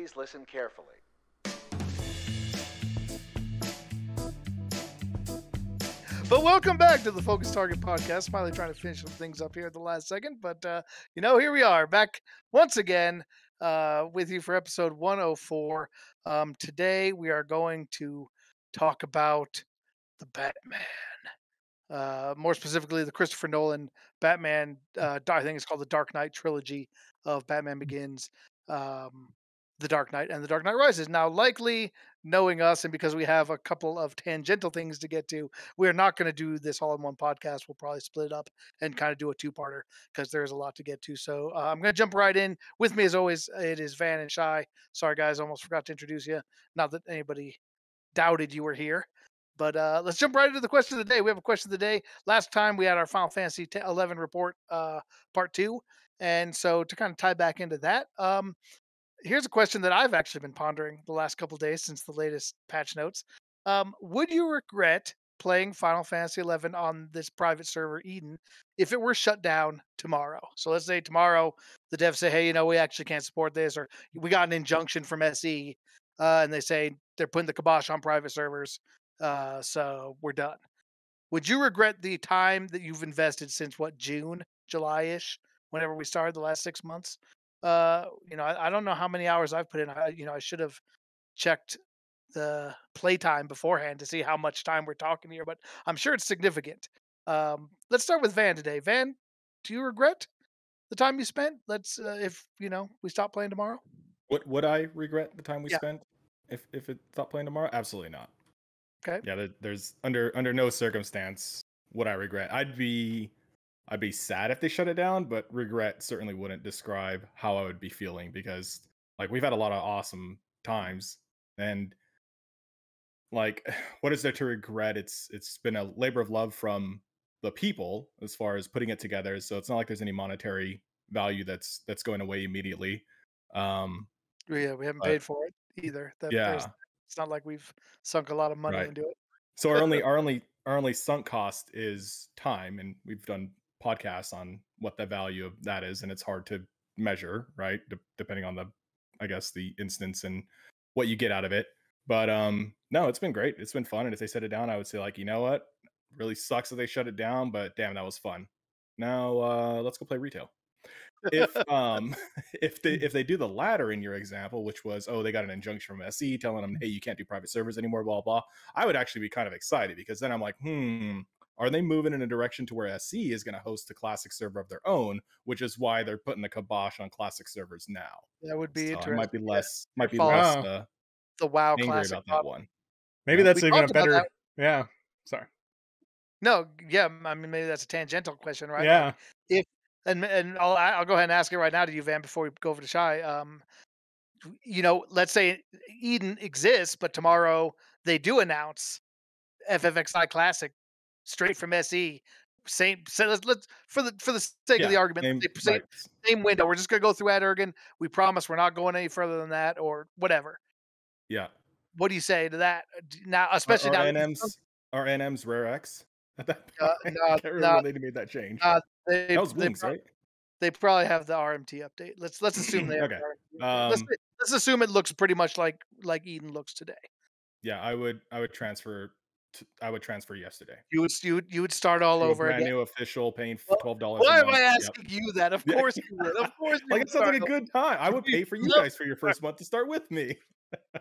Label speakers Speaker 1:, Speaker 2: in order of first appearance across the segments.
Speaker 1: Please listen carefully.
Speaker 2: But welcome back to the Focus Target podcast. Finally trying to finish some things up here at the last second, but uh, you know, here we are back once again uh, with you for episode 104. Um, today we are going to talk about the Batman. Uh, more specifically, the Christopher Nolan Batman. Uh, I think it's called the Dark Knight trilogy of Batman Begins. Um, the Dark Knight and The Dark Knight Rises. Now, likely knowing us and because we have a couple of tangential things to get to, we're not going to do this all in one podcast. We'll probably split it up and kind of do a two parter because there's a lot to get to. So uh, I'm going to jump right in. With me, as always, it is Van and Shy. Sorry, guys, almost forgot to introduce you. Not that anybody doubted you were here. But uh, let's jump right into the question of the day. We have a question of the day. Last time we had our Final Fantasy 11 report, uh, part two. And so to kind of tie back into that, um, here's a question that I've actually been pondering the last couple days since the latest patch notes. Um, would you regret playing Final Fantasy XI on this private server Eden if it were shut down tomorrow? So let's say tomorrow the devs say, "Hey, you know, we actually can't support this," or we got an injunction from SE, uh, and they say they're putting the kibosh on private servers, uh, so we're done. Would you regret the time that you've invested since what June, July ish, whenever we started the last six months uh, you know, I, I don't know how many hours I've put in. I, you know, I should have checked the playtime beforehand to see how much time we're talking here, but I'm sure it's significant. Um, let's start with Van today. Van, do you regret the time you spent? Let's, uh, if you know, we stop playing tomorrow.
Speaker 3: What would I regret the time we
Speaker 2: Yeah.
Speaker 3: spent if if it stopped playing tomorrow? Absolutely not.
Speaker 2: Okay.
Speaker 3: Yeah, there, there's under under no circumstance would I regret. I'd be I'd be sad if they shut it down, but regret certainly wouldn't describe how I would be feeling because like we've had a lot of awesome times and like what is there to regret? It's it's been a labor of love from the people as far as putting it together. So it's not like there's any monetary value that's that's going away immediately. Um
Speaker 2: Yeah, we haven't
Speaker 3: But-
Speaker 2: paid for it either. That,
Speaker 3: yeah.
Speaker 2: it's not like we've sunk a lot of money
Speaker 3: Right.
Speaker 2: into it.
Speaker 3: So our only our only our only sunk cost is time, and we've done podcasts on what the value of that is, and it's hard to measure, right? De- depending on the, I guess, the instance and what you get out of it. But um, no, it's been great. It's been fun, and if they set it down, I would say like, you know what, really sucks that they shut it down, but damn, that was fun. Now uh, let's go play retail. If um if they if they do the latter in your example, which was oh they got an injunction from SE telling them hey you can't do private servers anymore, blah blah. I would actually be kind of excited because then I'm like, hmm, are they moving in a direction to where SE is going to host a classic server of their own, which is why they're putting the kibosh on classic servers now.
Speaker 2: That would be
Speaker 3: So
Speaker 2: interesting.
Speaker 3: might be
Speaker 2: Yeah,
Speaker 3: less might be less uh,
Speaker 2: the WoW
Speaker 3: angry
Speaker 2: classic.
Speaker 3: about that one.
Speaker 4: Maybe
Speaker 3: Yeah.
Speaker 4: that's
Speaker 2: We
Speaker 4: even a better. Yeah. Sorry.
Speaker 2: No, yeah, I mean maybe that's a tangential question, right?
Speaker 4: Yeah.
Speaker 2: If and and I'll I'll go ahead and ask it right now to you, Van, before we go over to Shy. Um, you know, let's say Eden exists, but tomorrow they do announce FFXI Classic straight from SE. Same, so let's, let's for the for the sake of the argument, they say
Speaker 3: right.
Speaker 2: same window. We're just gonna go through Aht Urhgan. We promise we're not going any further than that, or whatever.
Speaker 3: Yeah.
Speaker 2: What do you say to that uh, now? Especially
Speaker 3: are
Speaker 2: now,
Speaker 3: NMs are NMs rare X at that
Speaker 2: Uh, no,
Speaker 3: I can't remember
Speaker 2: no,
Speaker 3: they made that change.
Speaker 2: uh, they,
Speaker 3: that was Wings, right?
Speaker 2: they probably have the RMT update. Let's let's assume they
Speaker 3: Okay.
Speaker 2: RMT let's,
Speaker 3: Um,
Speaker 2: let's assume it looks pretty much like like Eden looks today.
Speaker 3: Yeah, I would I would transfer I would transfer yesterday.
Speaker 2: You would you would, you would start all over
Speaker 3: brand
Speaker 2: again.
Speaker 3: new official paying twelve dollars.
Speaker 2: Why am. I
Speaker 3: Yep.
Speaker 2: asking you that? Of course you would. Of course you
Speaker 3: Like
Speaker 2: would
Speaker 3: it sounds like a good time. I would pay for you guys for your first month to start with me.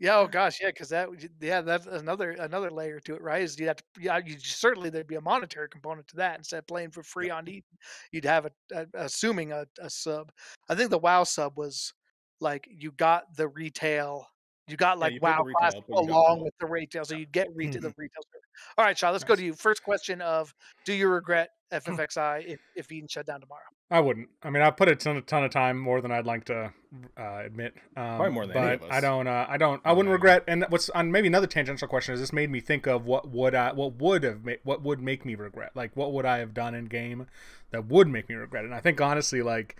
Speaker 2: Yeah, oh gosh, yeah, because that would- yeah, that's another another layer to it, right? Is you have to yeah, you certainly there'd be a monetary component to that instead of playing for free on Eden, you'd have a, a assuming a, a sub. I think the WoW sub was like you got the retail, you got like
Speaker 3: you paid the
Speaker 2: WoW
Speaker 3: retail,
Speaker 2: Classic
Speaker 3: but you got
Speaker 2: along with the retail, so you'd get retail the
Speaker 4: Mhm.
Speaker 2: retail. server. All right, Shaw, let's go to you. First question of Do you regret FFXI if, if Eden shut down tomorrow?
Speaker 4: I wouldn't. I mean, I put a ton, a ton of time more than I'd like to uh, admit. Um,
Speaker 3: more than
Speaker 4: but
Speaker 3: any of
Speaker 4: I don't. Uh, I don't. I wouldn't
Speaker 3: than
Speaker 4: regret. And what's on maybe another tangential question is this made me think of what would I, what would have made, what would make me regret? Like, what would I have done in game that would make me regret? it? And I think honestly, like.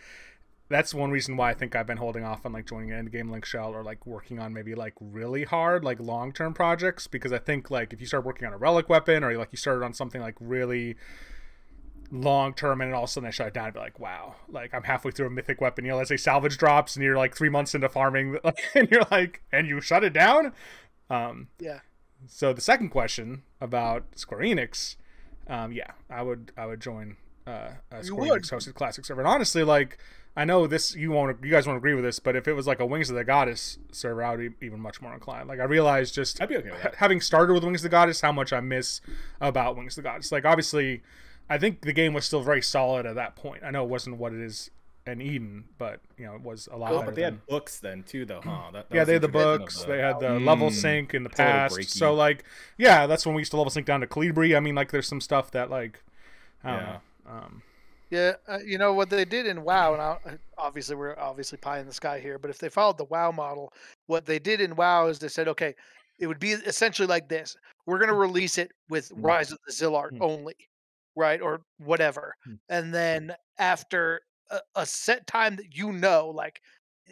Speaker 4: That's one reason why I think I've been holding off on like joining an endgame link shell or like working on maybe like really hard like long term projects because I think like if you start working on a relic weapon or like you started on something like really long term and all of a sudden I shut it down and be like, wow, like I'm halfway through a mythic weapon, you know, let's say salvage drops and you're like three months into farming and you're like, and you shut it down. Um,
Speaker 2: yeah.
Speaker 4: So the second question about Square Enix, um, yeah, I would I would join uh, a Square Enix hosted classic server. And honestly, like I know this you won't you guys won't agree with this, but if it was like a Wings of the Goddess server, I would be even much more inclined. Like I realized just
Speaker 3: I'd be okay
Speaker 4: having started with Wings of the Goddess, how much I miss about Wings of the Goddess. Like obviously, I think the game was still very solid at that point. I know it wasn't what it is in Eden, but you know it was a lot.
Speaker 3: Oh,
Speaker 4: better
Speaker 3: but they
Speaker 4: than-
Speaker 3: had books then too, though, huh? That, that
Speaker 4: yeah, they had the books.
Speaker 3: the-
Speaker 4: They had the level
Speaker 3: Mm.
Speaker 4: sync in the
Speaker 3: It's
Speaker 4: past. So like, yeah, that's when we used to level sync down to Calibri. I mean, like, there's some stuff that like, I don't
Speaker 3: Yeah.
Speaker 4: know. Um,
Speaker 2: Yeah, uh, you know what they did in WoW, and I, obviously we're obviously pie in the sky here, but if they followed the WoW model, what they did in WoW is they said, okay, it would be essentially like this: we're going to release it with
Speaker 3: Mm.
Speaker 2: Rise of the Zilart
Speaker 3: Mm.
Speaker 2: only, right, or whatever,
Speaker 3: Mm.
Speaker 2: and then after a, a set time that you know, like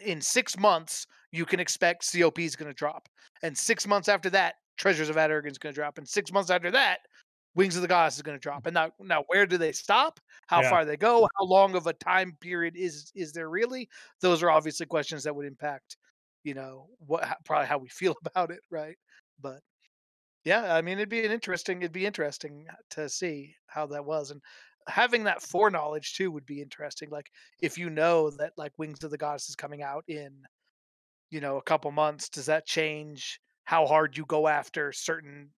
Speaker 2: in six months, you can expect COP is going to drop, and six months after that, Treasures of Aht Urhgan is going to drop, and six months after that. Wings of the Goddess is going to drop, and now, now, where do they stop? How
Speaker 4: Yeah.
Speaker 2: far they go? How long of a time period is is there really? Those are obviously questions that would impact, you know, what probably how we feel about it, right? But yeah, I mean, it'd be an interesting. It'd be interesting to see how that was, and having that foreknowledge too would be interesting. Like if you know that like Wings of the Goddess is coming out in, you know, a couple months, does that change how hard you go after certain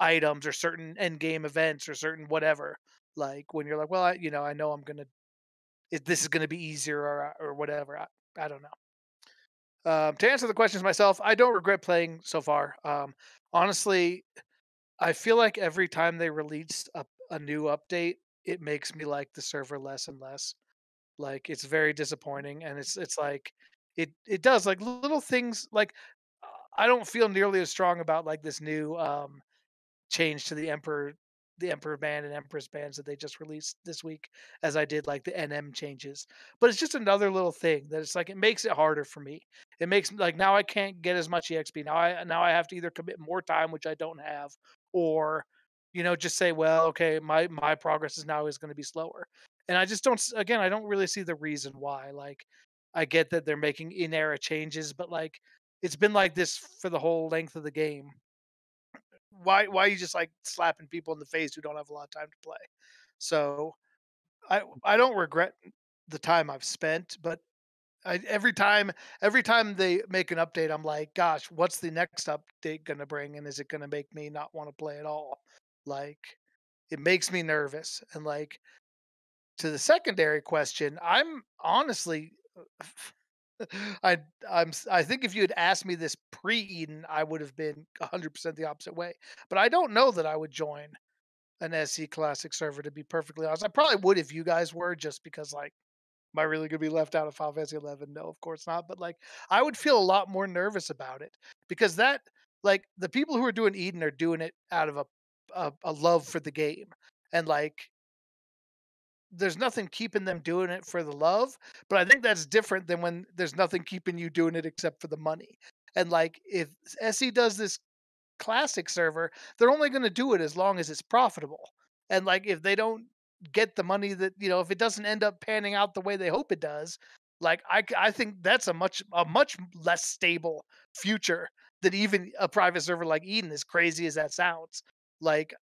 Speaker 2: items or certain end game events or certain whatever? Like when you're like, well, I, you know, I know I'm gonna, this is gonna be easier or or whatever. I, I don't know. Um, to answer the questions myself, I don't regret playing so far. Um, honestly, I feel like every time they release a, a new update, it makes me like the server less and less. Like it's very disappointing, and it's it's like it it does like little things like uh, I don't feel nearly as strong about like this new um change to the emperor the emperor band and empress bands that they just released this week as i did like the nm changes. But it's just another little thing that it's like it makes it harder for me. It makes like now i can't get as much exp now i now i have to either commit more time which i don't have or you know just say well okay my my progress is now is going to be slower. And i just don't again i don't really see the reason why like i get that they're making in era changes but like it's been like this for the whole length of the game why why are you just like slapping people in the face who don't have a lot of time to play. So i mm. i don't regret the time i've spent but I, every time every time they make an update i'm like gosh what's the next update going to bring and is it going to make me not want to play at all? Like it makes me nervous and like to the secondary question i'm honestly uh, I I'm I think if you had asked me this pre Eden, I would have been 100% the opposite way. But I don't know that I would join an SE Classic server to be perfectly honest. I probably would if you guys were, just because like, am I really gonna be left out of Final Fantasy 11? No, of course not. But like, I would feel a lot more nervous about it because that like the people who are doing Eden are doing it out of a a, a love for the game and like there's nothing keeping them doing it for the love but i think that's different than when there's nothing keeping you doing it except for the money. And like if se does this classic server they're only going to do it as long as it's profitable. And like if they don't get the money that you know if it doesn't end up panning out the way they hope it does like I I think that's a much a much less stable future than even a private server like eden as crazy as that sounds. Like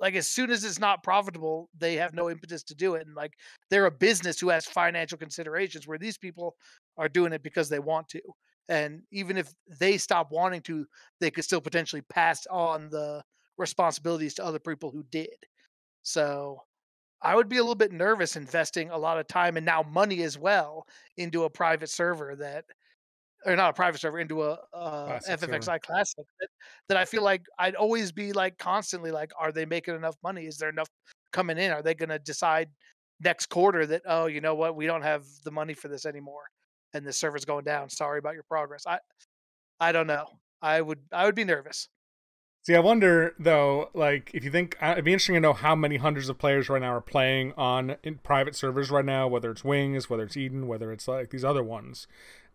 Speaker 2: like as soon as it's not profitable, they have no impetus to do it. And like they're a business who has financial considerations where these people are doing it because they want to. And even if they stop wanting to, they could still potentially pass on the responsibilities to other people who did. So I would be a little bit nervous investing a lot of time and now money as well into a private server that or not a private server into a, uh
Speaker 4: server.
Speaker 2: FFXI classic that, that I feel like I'd always be like constantly like, are they making enough money? Is there enough coming in? Are they going to decide next quarter that oh, you know what, we don't have the money for this anymore, and the server's going down. Sorry about your progress. I I don't know. I would I would be nervous.
Speaker 4: See, I wonder though, like if you think uh, it'd be interesting to know how many hundreds of players right now are playing on in private servers right now, whether it's Wings, whether it's Eden, whether it's like these other ones,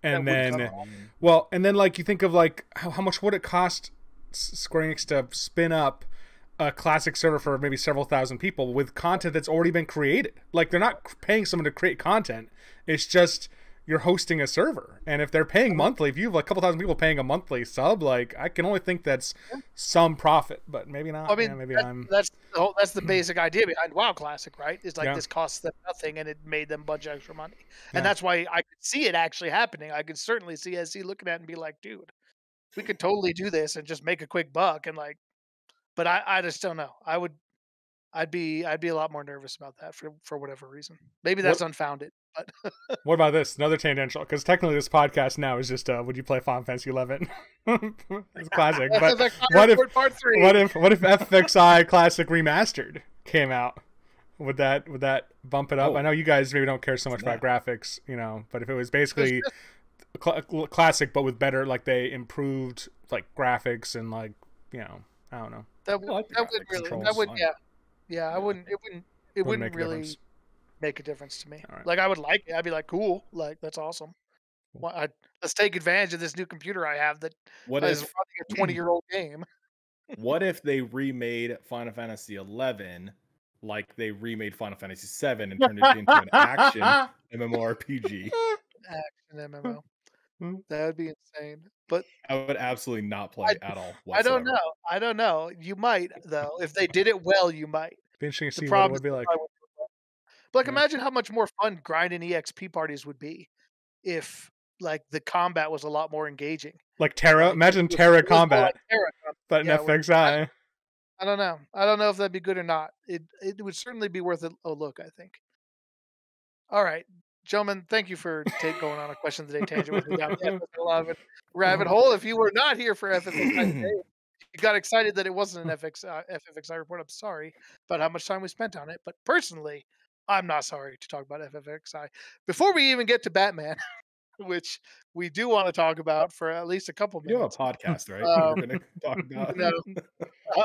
Speaker 4: and then well, and then like you think of like how, how much would it cost Square Enix to spin up a classic server for maybe several thousand people with content that's already been created. Like they're not paying someone to create content. It's just you're hosting a server. And if they're paying monthly, if you have a couple thousand people paying a monthly sub, like I can only think that's some profit, but maybe not.
Speaker 2: I mean,
Speaker 4: yeah, maybe
Speaker 2: that-
Speaker 4: I'm
Speaker 2: that's the whole, that's the basic idea behind WoW Classic, right? It's like
Speaker 4: Yeah.
Speaker 2: this costs them nothing, and it made them bunch of extra money,
Speaker 4: Yeah.
Speaker 2: and that's why I could see it actually happening. I could certainly see SE looking at it and be like, "Dude, we could totally do this and just make a quick buck," and like, but I I just don't know. I would. I'd be I'd be a lot more nervous about that for for whatever reason. Maybe
Speaker 4: What-
Speaker 2: that's unfounded, but
Speaker 4: What about this? Another tangential, because technically this podcast now is just uh, would you play Final Fantasy Eleven? it's classic, but
Speaker 2: Like,
Speaker 4: what if-
Speaker 2: part three?
Speaker 4: what if what if FXI Classic Remastered came out? Would that would that bump it up?
Speaker 3: Oh.
Speaker 4: I know you guys maybe don't care so much
Speaker 3: Yeah.
Speaker 4: about graphics, you know, but if it was basically cl- cl- classic but with better, like they improved like graphics and like you know, I don't know,
Speaker 2: that would
Speaker 3: like
Speaker 2: that would really that would
Speaker 3: fine.
Speaker 2: yeah yeah I wouldn't it wouldn't it
Speaker 4: Wouldn't
Speaker 2: wouldn't,
Speaker 4: make
Speaker 2: really
Speaker 4: difference.
Speaker 2: Make a difference to me.
Speaker 4: Right.
Speaker 2: Like I would like it. I'd be like, cool, like that's awesome. Why I, let's take advantage of this new computer I have that
Speaker 3: What
Speaker 2: is
Speaker 3: if
Speaker 2: running a twenty year old game.
Speaker 3: what if they remade Final Fantasy eleven like they remade Final Fantasy seven and turned it into an action MMORPG?
Speaker 2: Action MMO. That would be insane. But
Speaker 3: I would absolutely not play
Speaker 2: I-
Speaker 3: at all.
Speaker 2: I don't know. I don't know. You might though. If they did it well, you might.
Speaker 4: Be interesting to see what it would be like.
Speaker 2: probably wouldn't do it well. But like,
Speaker 4: Yeah.
Speaker 2: imagine how much more fun grinding EXP parties would be if like the combat was a lot more engaging.
Speaker 4: Like TERA,
Speaker 2: Like,
Speaker 4: imagine
Speaker 2: TERA
Speaker 4: combat,
Speaker 2: like TERA combat.
Speaker 4: but in
Speaker 2: yeah, with-
Speaker 4: FXI.
Speaker 2: I don't know. I don't know if that'd be good or not. It it would certainly be worth a, a look. I think. All right, gentlemen. Thank you for take going on a question today tangent with me down the FFX rabbit, rabbit hole. If you were not here for FFXI today, you got excited that it wasn't an FX uh, FFXI report. I'm sorry about how much time we spent on it, but personally, I'm not sorry to talk about FFXI. Before we even get to Batman, which we do want to talk about for at least a couple
Speaker 3: We do have a podcast, right?
Speaker 2: Um,
Speaker 3: We're gonna talk about
Speaker 2: no.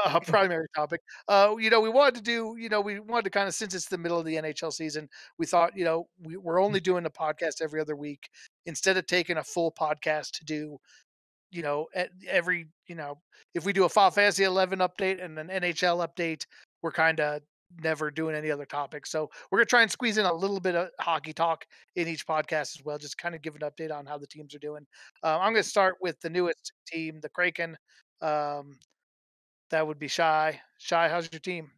Speaker 2: a primary topic. Uh, you know, we wanted to do, you know, we wanted to kind of, since it's the middle of the NHL season, we thought, you know, we, we're only doing a podcast every other week instead of taking a full podcast to do, you know, at every, you know, if we do a Final Fantasy 11 update and an NHL update, we're kind of never doing any other topics. So we're gonna try and squeeze in a little bit of hockey talk in each podcast as well, just kind of give an update on how the teams are doing. Uh, I'm gonna start with the newest team, the Kraken. Um, that would be Shy. Shy, how's your team?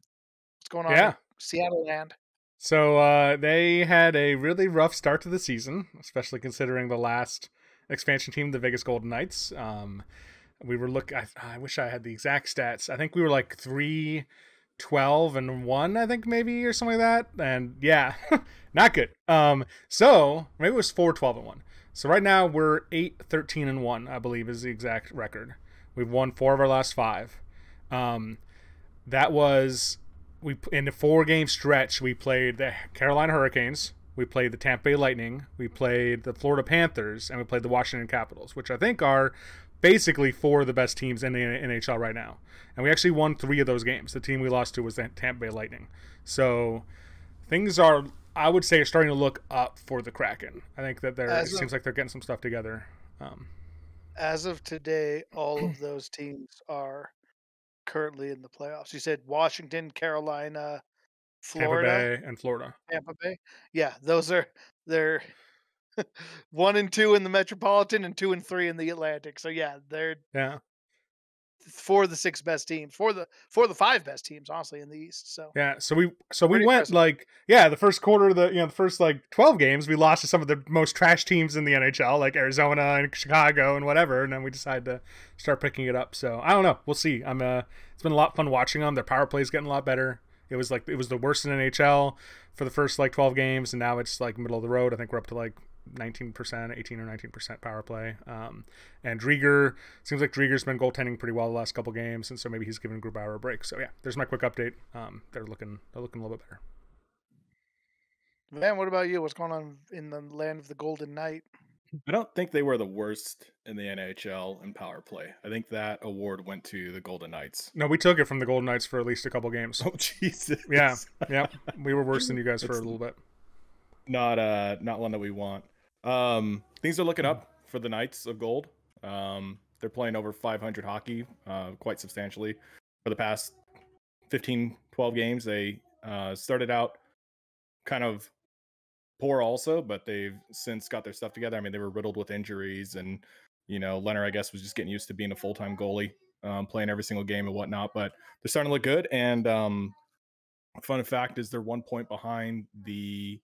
Speaker 2: What's going on?
Speaker 4: Yeah.
Speaker 2: Seattle land.
Speaker 4: So uh, they had a really rough start to the season, especially considering the last expansion team, the Vegas Golden Knights. Um, we were look. I, I wish I had the exact stats. I think we were like three, 12 and one. I think maybe or something like that. And yeah, not good. Um, so maybe it was four, 12 and one. So right now we're eight, 13 and one. I believe is the exact record. We've won four of our last five. Um, that was we in the four game stretch we played the Carolina Hurricanes, we played the Tampa Bay Lightning, we played the Florida Panthers, and we played the Washington Capitals, which I think are basically four of the best teams in the NHL right now. And we actually won three of those games. The team we lost to was the Tampa Bay Lightning. So things are, I would say, are starting to look up for the Kraken. I think that they're.
Speaker 2: As
Speaker 4: it
Speaker 2: of-
Speaker 4: seems like they're getting some stuff together. Um,
Speaker 2: As of today, all of those teams are currently in the playoffs. You said Washington, Carolina, Florida,
Speaker 4: Tampa Bay and Florida.
Speaker 2: Tampa Bay. Yeah, those are they're one and two in the Metropolitan and two and three in the Atlantic. So yeah, they're
Speaker 4: Yeah.
Speaker 2: four of the six best teams, four of the four of the five best teams, honestly, in the East. So
Speaker 4: Yeah, so we so we
Speaker 2: Pretty
Speaker 4: went
Speaker 2: impressive.
Speaker 4: like yeah, the first quarter of the you know the first like twelve games we lost to some of the most trash teams in the NHL like Arizona and Chicago and whatever, and then we decided to start picking it up. So I don't know, we'll see. I'm uh, it's been a lot of fun watching them. Their power play is getting a lot better. It was like it was the worst in NHL for the first like twelve games, and now it's like middle of the road. I think we're up to like. 19%, 18 or 19% power play. Um, and Driedger, seems like Driedger's been goaltending pretty well the last couple games, and so maybe he's giving Grubauer a break. So yeah, there's my quick update. Um, they're looking they're looking a little bit better.
Speaker 2: man, what about you? What's going on in the land of the Golden Knight?
Speaker 3: I don't think they were the worst in the NHL in power play. I think that award went to the Golden Knights.
Speaker 4: No, we took it from the Golden Knights for at least a couple games.
Speaker 3: Oh Jesus!
Speaker 4: Yeah, yeah, we were worse than you guys for a little bit.
Speaker 3: not uh not one that we want. Um, things are looking up for the Knights of Gold. Um, they're playing over 500 hockey, uh, quite substantially for the past 15, 12 games. They uh, started out kind of poor also, but they've since got their stuff together. I mean, they were riddled with injuries, and you know, Lehner, I guess, was just getting used to being a full time goalie, um, playing every single game and whatnot. But they're starting to look good. And um, fun fact is they're one point behind the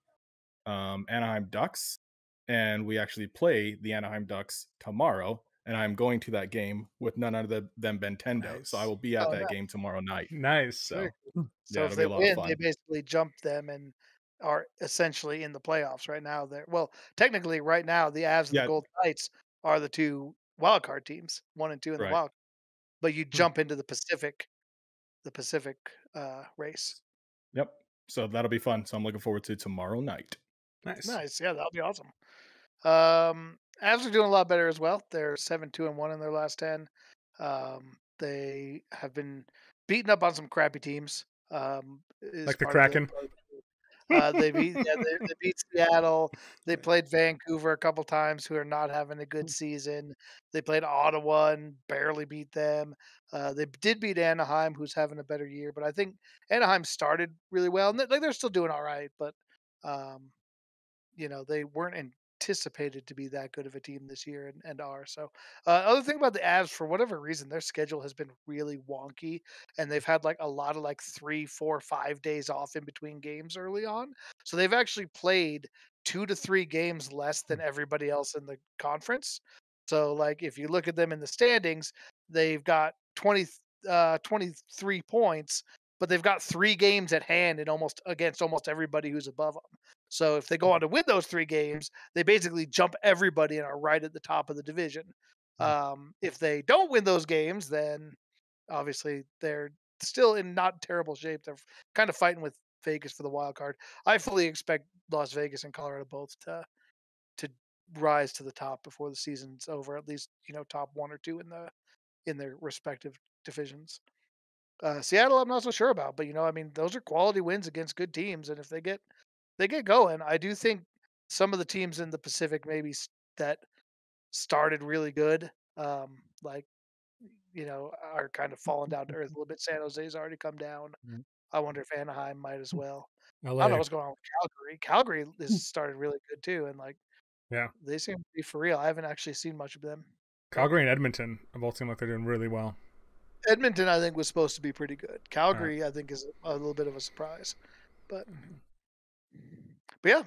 Speaker 3: um, Anaheim Ducks, and we actually play the Anaheim Ducks tomorrow. And I'm going to that game with none other than Bentendo.
Speaker 4: Nice.
Speaker 3: So I will be at
Speaker 2: Oh,
Speaker 3: that
Speaker 2: nice.
Speaker 3: game tomorrow night.
Speaker 4: nice.
Speaker 3: So
Speaker 2: Very So
Speaker 3: yeah,
Speaker 2: if they win, they basically jump them and are essentially in the playoffs right now. They're well, technically, right now the Avs and
Speaker 3: Yeah.
Speaker 2: the Gold Knights are the two wild card teams, one and two in
Speaker 3: Right.
Speaker 2: the wild. But you jump into the Pacific, the Pacific uh, race.
Speaker 3: Yep. So that'll be fun. So I'm looking forward to tomorrow night.
Speaker 4: Nice.
Speaker 2: Nice, yeah, that'll be awesome. Um, Avs are doing a lot better as well. They're seven two and one in their last ten. Um, they have been beaten up on some crappy teams. Um,
Speaker 4: Like the Kraken?
Speaker 2: Uh, they beat yeah, they, they beat Seattle. They played Vancouver a couple times, who are not having a good season. They played Ottawa and barely beat them. Uh, they did beat Anaheim, who's having a better year, but I think Anaheim started really well. And they- like they're still doing all right, but um, you know they weren't anticipated to be that good of a team this year and, and are. So uh, other thing about the Avs, for whatever reason, their schedule has been really wonky, and they've had like a lot of like three, four, five days off in between games early on. So they've actually played two to three games less than everybody else in the conference. So like if you look at them in the standings, they've got 20 uh 23 points, but they've got 3 games at hand and almost against almost everybody who's above them. So if they go on to win those 3 games, they basically jump everybody and are right at the top of the division. Um if they don't win those games, then obviously they're still in not terrible shape. They're kind of fighting with Vegas for the wild card. I fully expect Las Vegas and Colorado both to to rise to the top before the season's over. At least you know top one or two in the in their respective divisions. Uh, Seattle, I'm not so sure about, but you know, I mean, those are quality wins against good teams, and if they get they get going, I do think some of the teams in the Pacific maybe that started really good, um, like you know, are kind of falling down to earth a little bit. San Jose's already come down.
Speaker 3: Mhm.
Speaker 2: I wonder if Anaheim might as well. I don't know what's going on with Calgary. Calgary has started really good too, and like,
Speaker 4: Yeah.
Speaker 2: they seem to be for real. I haven't actually seen much of them.
Speaker 4: Calgary and Edmonton have both seemed like they're doing really well.
Speaker 2: Edmonton, I think, was supposed to be pretty good. Calgary, I think, is a little bit of a surprise, but but yeah.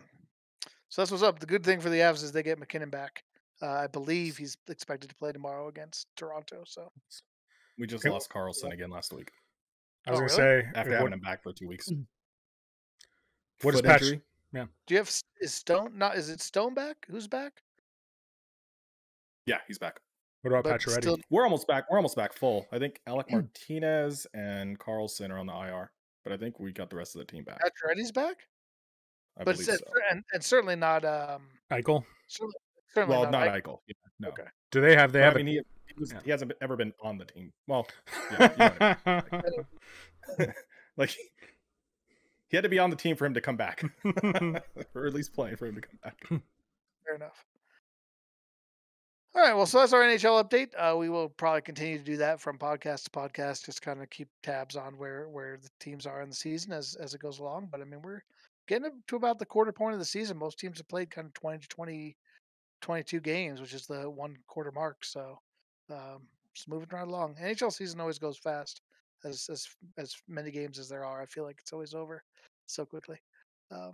Speaker 2: So that's what's up. The good thing for the Avs is they get MacKinnon back. Uh, I believe he's expected to play tomorrow against Toronto. So
Speaker 3: We just
Speaker 4: Okay.
Speaker 3: lost Karlsson again last week
Speaker 4: I was
Speaker 2: Oh,
Speaker 4: gonna
Speaker 2: really?
Speaker 4: say
Speaker 3: after
Speaker 4: what,
Speaker 3: having him back for two weeks.
Speaker 4: what is
Speaker 3: Foot
Speaker 4: Patch?
Speaker 3: injury.
Speaker 2: do you have is Stone not? Is it Stone back? Who's back?
Speaker 3: Yeah, he's back.
Speaker 4: What about
Speaker 2: But
Speaker 4: Pacioretty?
Speaker 2: still-
Speaker 3: We're almost back. We're almost back full. I think Alec Martinez and Karlsson are on the IR, but I think we got the rest of the team back.
Speaker 2: Pacioretty's back,
Speaker 3: I
Speaker 2: but it's,
Speaker 3: so.
Speaker 2: and, and certainly not. Um,
Speaker 4: Eichel?
Speaker 2: certainly, certainly
Speaker 3: Well,
Speaker 2: not.
Speaker 3: not
Speaker 2: Eichel.
Speaker 3: Eichel. Yeah, no.
Speaker 2: Okay.
Speaker 4: Do they have? They have.
Speaker 3: I mean, he, he, was,
Speaker 4: yeah.
Speaker 3: he hasn't ever been on the team. Well, yeah, I mean. like he had to be on the team for him to come back, or at least play for him to come back.
Speaker 2: Fair enough. All right, well, so that's our NHL update. Uh, we will probably continue to do that from podcast to podcast, just kind of keep tabs on where where the teams are in the season as as it goes along. But I mean, we're getting to about the quarter point of the season. Most teams have played kind of 20 to 20, 22 games, which is the one quarter mark. So um, just moving right along. NHL season always goes fast, as as as many games as there are. I feel like it's always over so quickly. Um,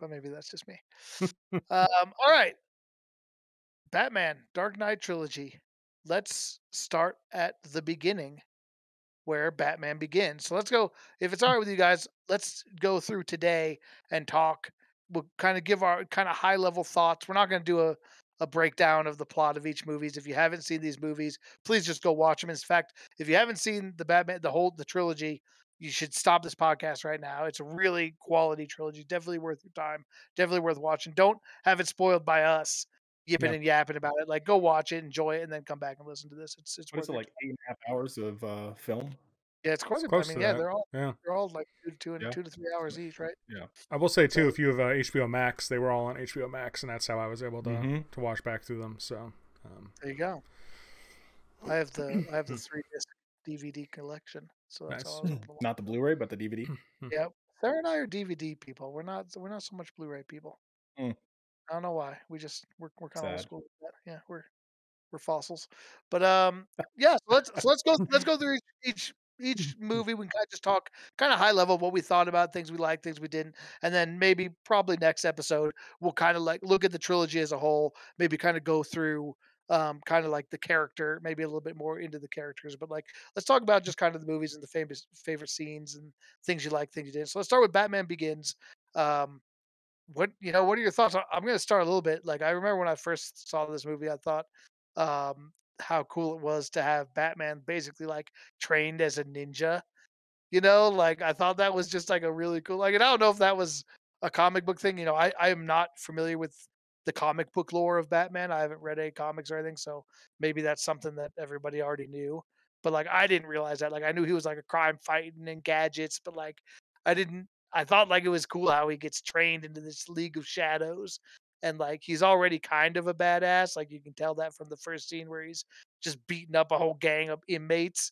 Speaker 2: but maybe that's just me. um, all right. Batman Dark Knight trilogy. Let's start at the beginning where Batman begins. So let's go if it's mm. all right with you guys, let's go through today and talk. We'll kind of give our kind of high level thoughts. We're not going to do a a breakdown of the plot of each movies. If you haven't seen these movies, please just go watch them. In fact, if you haven't seen the Batman the whole the trilogy, you should stop this podcast right now. It's a really quality trilogy. Definitely worth your time. Definitely worth watching. Don't have it spoiled by us yipping
Speaker 4: Yeah.
Speaker 2: and yapping about it. Like go watch it, enjoy it, and then come back and listen to this. It's it's worth
Speaker 3: it like eight and a half hours of uh, film?
Speaker 2: yeah, it's quite. a-
Speaker 4: close
Speaker 2: I mean, yeah,
Speaker 4: that.
Speaker 2: they're all
Speaker 4: Yeah.
Speaker 2: they're all like two, to and
Speaker 3: Yeah.
Speaker 2: two to three hours each, right?
Speaker 4: Yeah, I will say too, if you have uh, HBO Max, they were all on HBO Max, and that's how I was able to
Speaker 3: Mhm.
Speaker 4: to watch back through them. So, um,
Speaker 2: There you go. I have the I have the three disc DVD collection. So that's
Speaker 4: Nice.
Speaker 2: all I was able to watch.
Speaker 3: Not the Blu-ray, but the DVD.
Speaker 2: Yep. Sarah and I are DVD people. We're not. We're not so much Blu-ray people.
Speaker 3: Hmm.
Speaker 2: I don't know why. We just we're we're kind of old school. With that. Yeah, we're we're fossils. But um, yeah. So let's so let's go let's go through each each, each movie. We can kind of just talk kind of high level what we thought about things we liked, things we didn't, and then maybe probably next episode we'll kind of like look at the trilogy as a whole. Maybe kind of go through um kind of like the character maybe a little bit more into the characters but like let's talk about just kind of the movies and the famous favorite scenes and things you like things you didn't so let's start with batman begins um what you know what are your thoughts? I- i'm going to start a little bit like i remember when i first saw this movie i thought um how cool it was to have batman basically like trained as a ninja you know like i thought that was just like a really cool like and i don't know if that was a comic book thing you know i i am not familiar with the comic book lore of batman i haven't read any comics or anything so maybe that's something that everybody already knew but like i didn't realize that like i knew he was like a crime fighting and gadgets but like i didn't i thought like it was cool how he gets trained into this league of shadows and like he's already kind of a badass like you can tell that from the first scene where he's just beating up a whole gang of inmates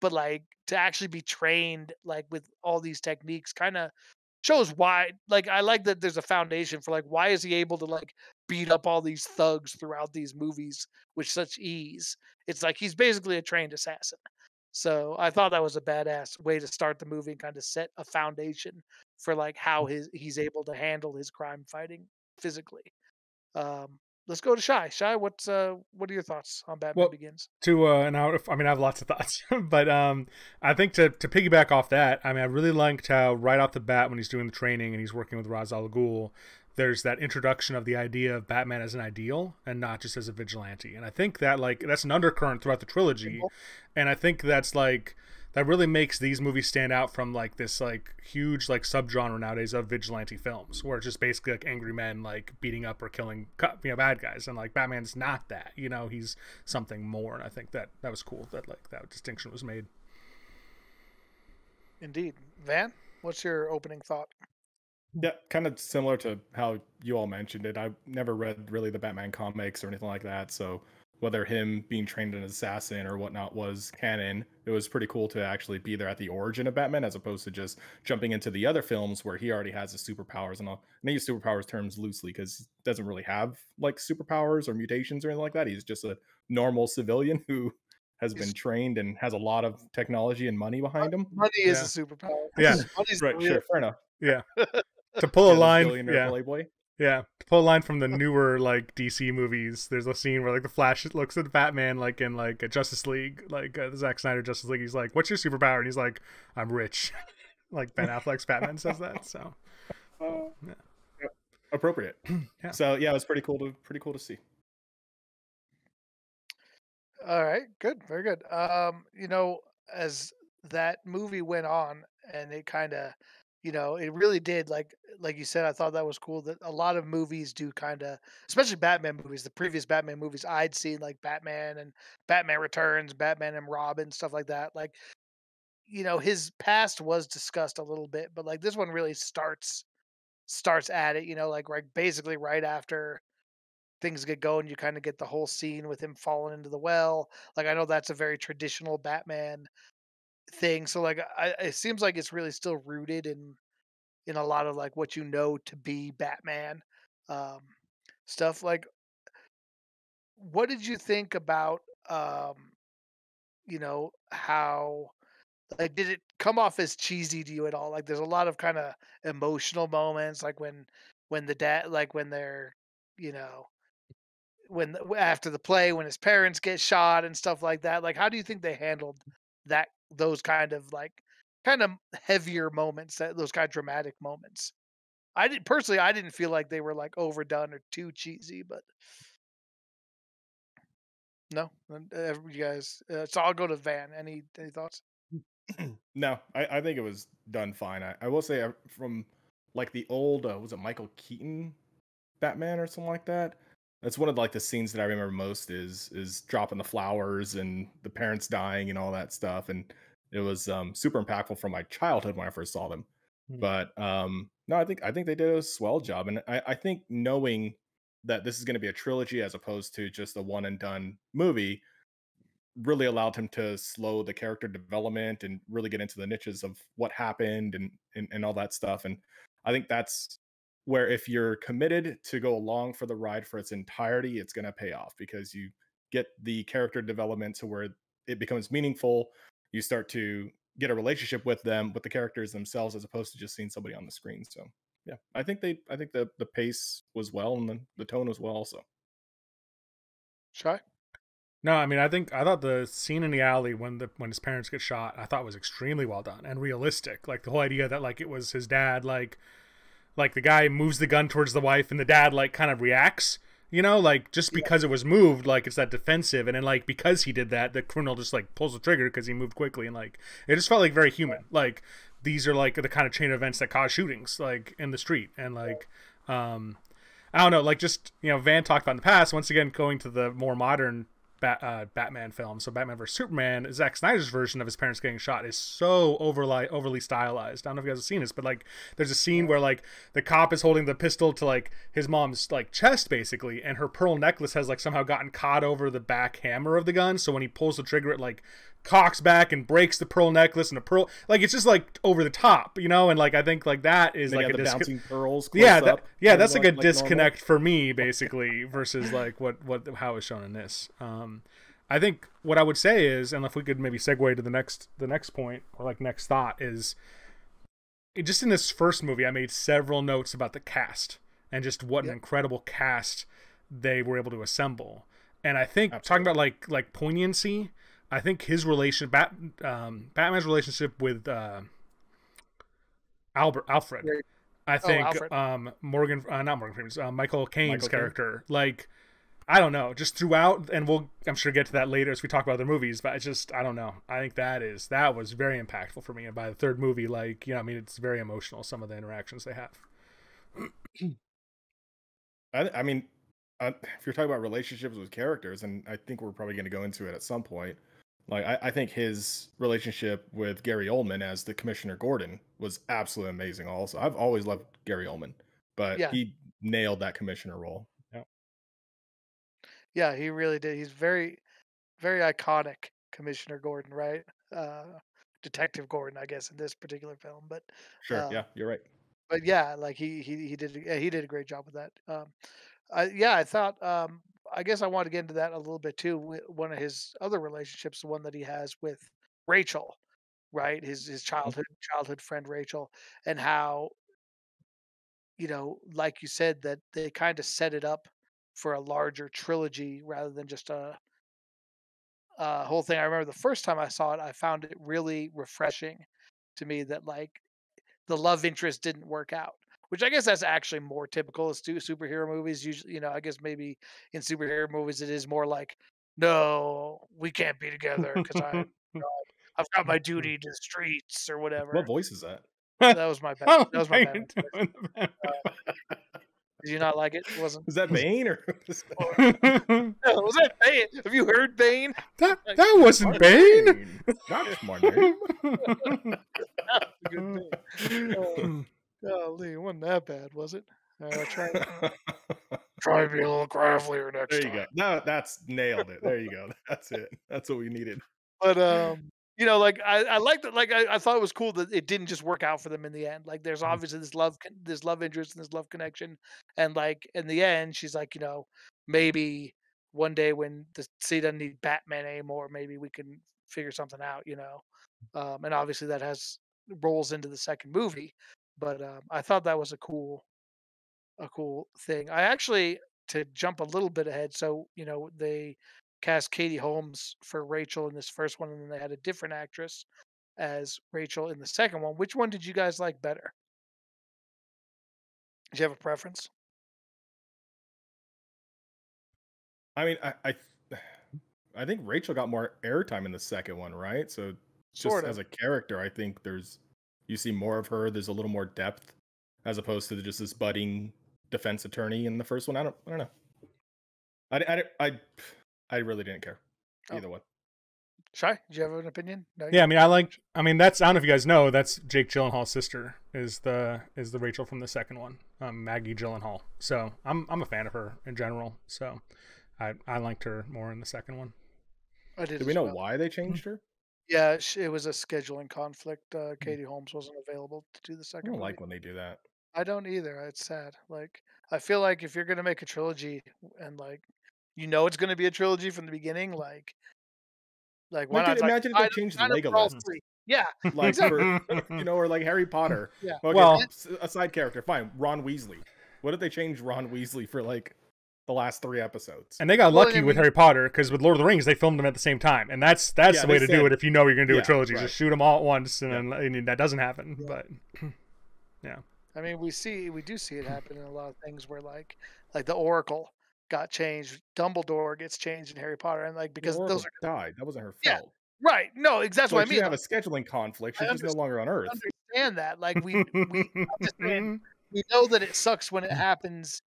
Speaker 2: but like to actually be trained like with all these techniques kind of shows why like i like that there's a foundation for like why is he able to like beat up all these thugs throughout these movies with such ease? It's like he's basically a trained assassin so i thought that was a badass way to start the movie and kind of set a foundation for like how his he's able to handle his crime fighting physically. Um let's go to shy. Shy what's uh what are your thoughts on batman
Speaker 4: Well,
Speaker 2: begins?
Speaker 4: to uh and I, I mean I have lots of thoughts, but um I think to to piggyback off that, I mean I really liked how right off the bat when he's doing the training and he's working with Ra's al Ghul, there's that introduction of the idea of Batman as an ideal and not just as a vigilante, and I think that like that's an undercurrent throughout the trilogy, and I think that's like that really makes these movies stand out from like this like huge like subgenre nowadays of vigilante films where it's just basically like angry men like beating up or killing you know bad guys. And like batman's not that you know he's something more. And i think that that was cool that like that distinction was made.
Speaker 2: Indeed. Van what's your opening thought
Speaker 3: Yeah, kind of similar to how you all mentioned it. I never read really the Batman comics or anything like that, so whether him being trained an assassin or whatnot was canon, it was pretty cool to actually be there at the origin of Batman as opposed to just jumping into the other films where he already has his superpowers and all. And I use superpowers terms loosely because he doesn't really have like superpowers or mutations or anything like that. He's just a normal civilian who has been trained and has a lot of technology and money behind him.
Speaker 2: money is a superpower
Speaker 4: Yeah,
Speaker 2: Money's the
Speaker 3: Right,
Speaker 2: real-
Speaker 3: sure, fair enough.
Speaker 4: To pull a line yeah
Speaker 3: playboy.
Speaker 4: yeah to pull a line from the newer like dc movies there's a scene where like the flash looks at batman like in like a justice league like uh, the Zack snyder justice league he's like what's your superpower and he's like i'm rich like ben affleck's batman says that so
Speaker 3: Uh,
Speaker 4: Yeah.
Speaker 3: appropriate.
Speaker 4: Yeah.
Speaker 3: So yeah, it was pretty cool to pretty cool to see.
Speaker 2: All right, good, very good. Um, you know, as that movie went on, and it kind of, you know, it really did. Like, like you said, I thought that was cool. That a lot of movies do kind of, especially Batman movies. The previous Batman movies I'd seen, like Batman and Batman Returns, Batman and Robin, stuff like that. Like, you know, his past was discussed a little bit, but like this one really starts starts at it. You know, like right, basically right after things get going, you kind of get the whole scene with him falling into the well. Like I know that's a very traditional Batman thing. So like I, it seems like it's really still rooted in in a lot of like what you know to be Batman um, stuff. Like, what did you think about um, you know how like did it come off as cheesy to you at all? Like, there's a lot of kind of emotional moments, like when when the dad, like when they're you know when after the play when his parents get shot and stuff like that like how do you think they handled that those kind of like kind of heavier moments that those kind of dramatic moments i did personally i didn't feel like they were like overdone or too cheesy but no uh, you guys uh, so i'll go to van any any thoughts
Speaker 3: no, I, I think it was done fine. I, I will say uh, from like the old uh, was it Michael Keaton Batman or something like that. That's one of like the scenes that I remember most is is dropping the flowers and the parents dying and all that stuff. And it was um, super impactful from my childhood when I first saw them.
Speaker 4: Hmm.
Speaker 3: But um, no, I think I think they did a swell job, and I, I think knowing that this is going to be a trilogy as opposed to just a one and done movie really allowed him to slow the character development and really get into the niches of what happened and, and and all that stuff and i think that's where if you're committed to go along for the ride for its entirety it's going to pay off because you get the character development to where it becomes meaningful you start to get a relationship with them with the characters themselves as opposed to just seeing somebody on the screen so yeah i think they i think the the pace was well and the, the tone was well also
Speaker 2: Shy?
Speaker 4: No, I mean, I think I thought the scene in the alley when the when his parents get shot, I thought was extremely well done and realistic. Like the whole idea that like it was his dad, like like the guy moves the gun towards the wife and the dad like kind of reacts, you know, like just because it was moved, like it's that defensive, and then like because he did that, the criminal just like pulls the trigger because he moved quickly, and like it just felt like very human. Like these are like the kind of chain of events that cause shootings, like in the street, and like um I don't know, like just you know, Van talked about in the past. Once again, going to the more modern Bat, uh, Batman film. So Batman vs Superman, Zack Snyder's version of his parents getting shot is so overly overly stylized. I don't know if you guys have seen this, but like there's a scene where like the cop is holding the pistol to like his mom's like chest basically, and her pearl necklace has like somehow gotten caught over the back hammer of the gun. So when he pulls the trigger, it like cocks back and breaks the pearl necklace and the pearl like it's just like over the top, you know. And like I think like that is
Speaker 3: They
Speaker 4: like a
Speaker 3: bouncing pearls
Speaker 4: yeah, that,
Speaker 3: up,
Speaker 4: yeah, that's like, a
Speaker 3: like normal.
Speaker 4: disconnect for me, basically, versus like what what how it's shown in this. Um, I think what I would say is, and if we could maybe segue to the next the next point or like next thought is, it- just in this first movie, I made several notes about the cast and just what
Speaker 2: Yep.
Speaker 4: an incredible cast they were able to assemble. And I think talking about like like poignancy, I think his relation, Bat, um, Batman's relationship with uh, Albert Alfred.
Speaker 2: Right.
Speaker 4: I
Speaker 2: Oh,
Speaker 4: think
Speaker 2: Alfred.
Speaker 4: um, Morgan, uh, not Morgan Freeman, uh, Michael Caine's
Speaker 3: Michael Caine.
Speaker 4: character, like I don't know, just throughout, and we'll I'm sure get to that later as we talk about other movies. But it's just I don't know. I think that is that was very impactful for me. And by the third movie, like you know, I mean, it's very emotional. Some of the interactions they have.
Speaker 3: I, I mean, uh, if you're talking about relationships with characters, and I think we're probably going to go into it at some point. Like, I, I think his relationship with Gary Oldman as the Commissioner Gordon was absolutely amazing. Also, I've always loved Gary Oldman, but
Speaker 2: Yeah.
Speaker 3: he nailed that commissioner role. Yeah.
Speaker 2: Yeah, he really did. He's very, very iconic, Commissioner Gordon, right? Uh, Detective Gordon, I guess, in this particular film. But
Speaker 3: Sure.
Speaker 2: Uh,
Speaker 3: yeah, you're right.
Speaker 2: but yeah, like he he he did he did a great job with that. Um, I, yeah, I thought um, I guess I want to get into that a little bit too. One of his other relationships, the one that he has with Rachel, right? His his childhood childhood friend Rachel, and how you know, like you said, that they kind of set it up for a larger trilogy rather than just a uh, whole thing. I remember the first time I saw it, I found it really refreshing to me that like the love interest didn't work out, which I guess that's actually more typical of stu- superhero movies. Usually, you know, I guess maybe in superhero movies it is more like, no, we can't be together because I, you know, I've got my duty to the streets or whatever.
Speaker 3: What voice is that?
Speaker 2: That was my bad.
Speaker 4: Oh,
Speaker 2: That was my bad.
Speaker 4: Uh,
Speaker 2: did you not like it? It wasn't.
Speaker 3: Is that Bane or?
Speaker 2: No, was that Bane? Have you heard Bane?
Speaker 4: that that wasn't Bane.
Speaker 3: That's my name.
Speaker 2: A good. Oh, golly, it wasn't that bad, was it? Uh, try, try to be a little craftier next time.
Speaker 3: there you
Speaker 2: time.
Speaker 3: go. No, that's nailed it. There you go. That's it. That's what we needed.
Speaker 2: But um, you know, like I, I liked it. Like I, I thought it was cool that it didn't just work out for them in the end. Like there's
Speaker 3: Mhm.
Speaker 2: obviously this love, this love interest and this love connection, and like in the end, she's like, you know, maybe one day when the city doesn't need Batman anymore, maybe we can figure something out. You know, um, and obviously that has rolls into the second movie. But um, I thought that was a cool, a cool thing. I actually to jump a little bit ahead. So you know they cast Katie Holmes for Rachel in this first one, and then they had a different actress as Rachel in the second one. Which one did you guys like better? Did you have a preference?
Speaker 3: I mean, I, I, I think Rachel got more airtime in the second one, right? So just
Speaker 2: Sort
Speaker 3: as a character, I think there's you see more of her. There's a little more depth as opposed to just this budding defense attorney in the first one. I don't, I don't know. I, I, I, I really didn't care
Speaker 2: Oh.
Speaker 3: either one.
Speaker 2: Shy, do you have an opinion? No,
Speaker 4: Yeah, I mean, I like. I mean, that's. I don't know if you guys know. That's Jake Gyllenhaal's sister. Is the is the Rachel from the second one, um, Maggie Gyllenhaal. So I'm I'm a fan of her in general. So I I liked her more in the second one.
Speaker 2: I did.
Speaker 3: Do we know
Speaker 2: well.
Speaker 3: why they changed her?
Speaker 2: Yeah, sh- it was a scheduling conflict. Uh, Katie Holmes wasn't available to do the
Speaker 3: I
Speaker 2: second.
Speaker 3: don't
Speaker 2: movie.
Speaker 3: like when they do that.
Speaker 2: I don't either. It's sad. Like I feel like if you're gonna make a trilogy and like you know it's gonna be a trilogy from the beginning, like like why
Speaker 3: Like,
Speaker 2: not?
Speaker 3: dude, imagine if they changed
Speaker 2: sign up for all
Speaker 3: Legolas.
Speaker 2: three. Yeah,
Speaker 3: Like for, you know, or like Harry Potter.
Speaker 2: Yeah.
Speaker 3: Okay,
Speaker 4: Well-
Speaker 3: s- a side character, fine. Ron Weasley. What if they changed Ron Weasley for like the last three episodes?
Speaker 4: And they got
Speaker 2: Well,
Speaker 4: lucky with
Speaker 2: mean-
Speaker 4: Harry Potter because with Lord of the Rings they filmed them at the same time, and that's that's
Speaker 3: Yeah,
Speaker 4: the way
Speaker 3: they
Speaker 4: to do it if you know you're going to do
Speaker 3: Yeah,
Speaker 4: a trilogy.
Speaker 3: right.
Speaker 4: Just shoot them all at once, and,
Speaker 3: Yeah.
Speaker 4: then, I mean, that doesn't happen. But yeah.
Speaker 2: I mean we see we do see it happen in a lot of things where like like the Oracle got changed, Dumbledore gets changed in Harry Potter, and like because those are
Speaker 3: died. That wasn't her
Speaker 2: Yeah,
Speaker 3: fault.
Speaker 2: right. No, exactly
Speaker 3: So
Speaker 2: what I
Speaker 3: she
Speaker 2: mean.
Speaker 3: have a scheduling conflict. She's no longer on Earth.
Speaker 2: understand that. Like we we understand we know that it sucks when it happens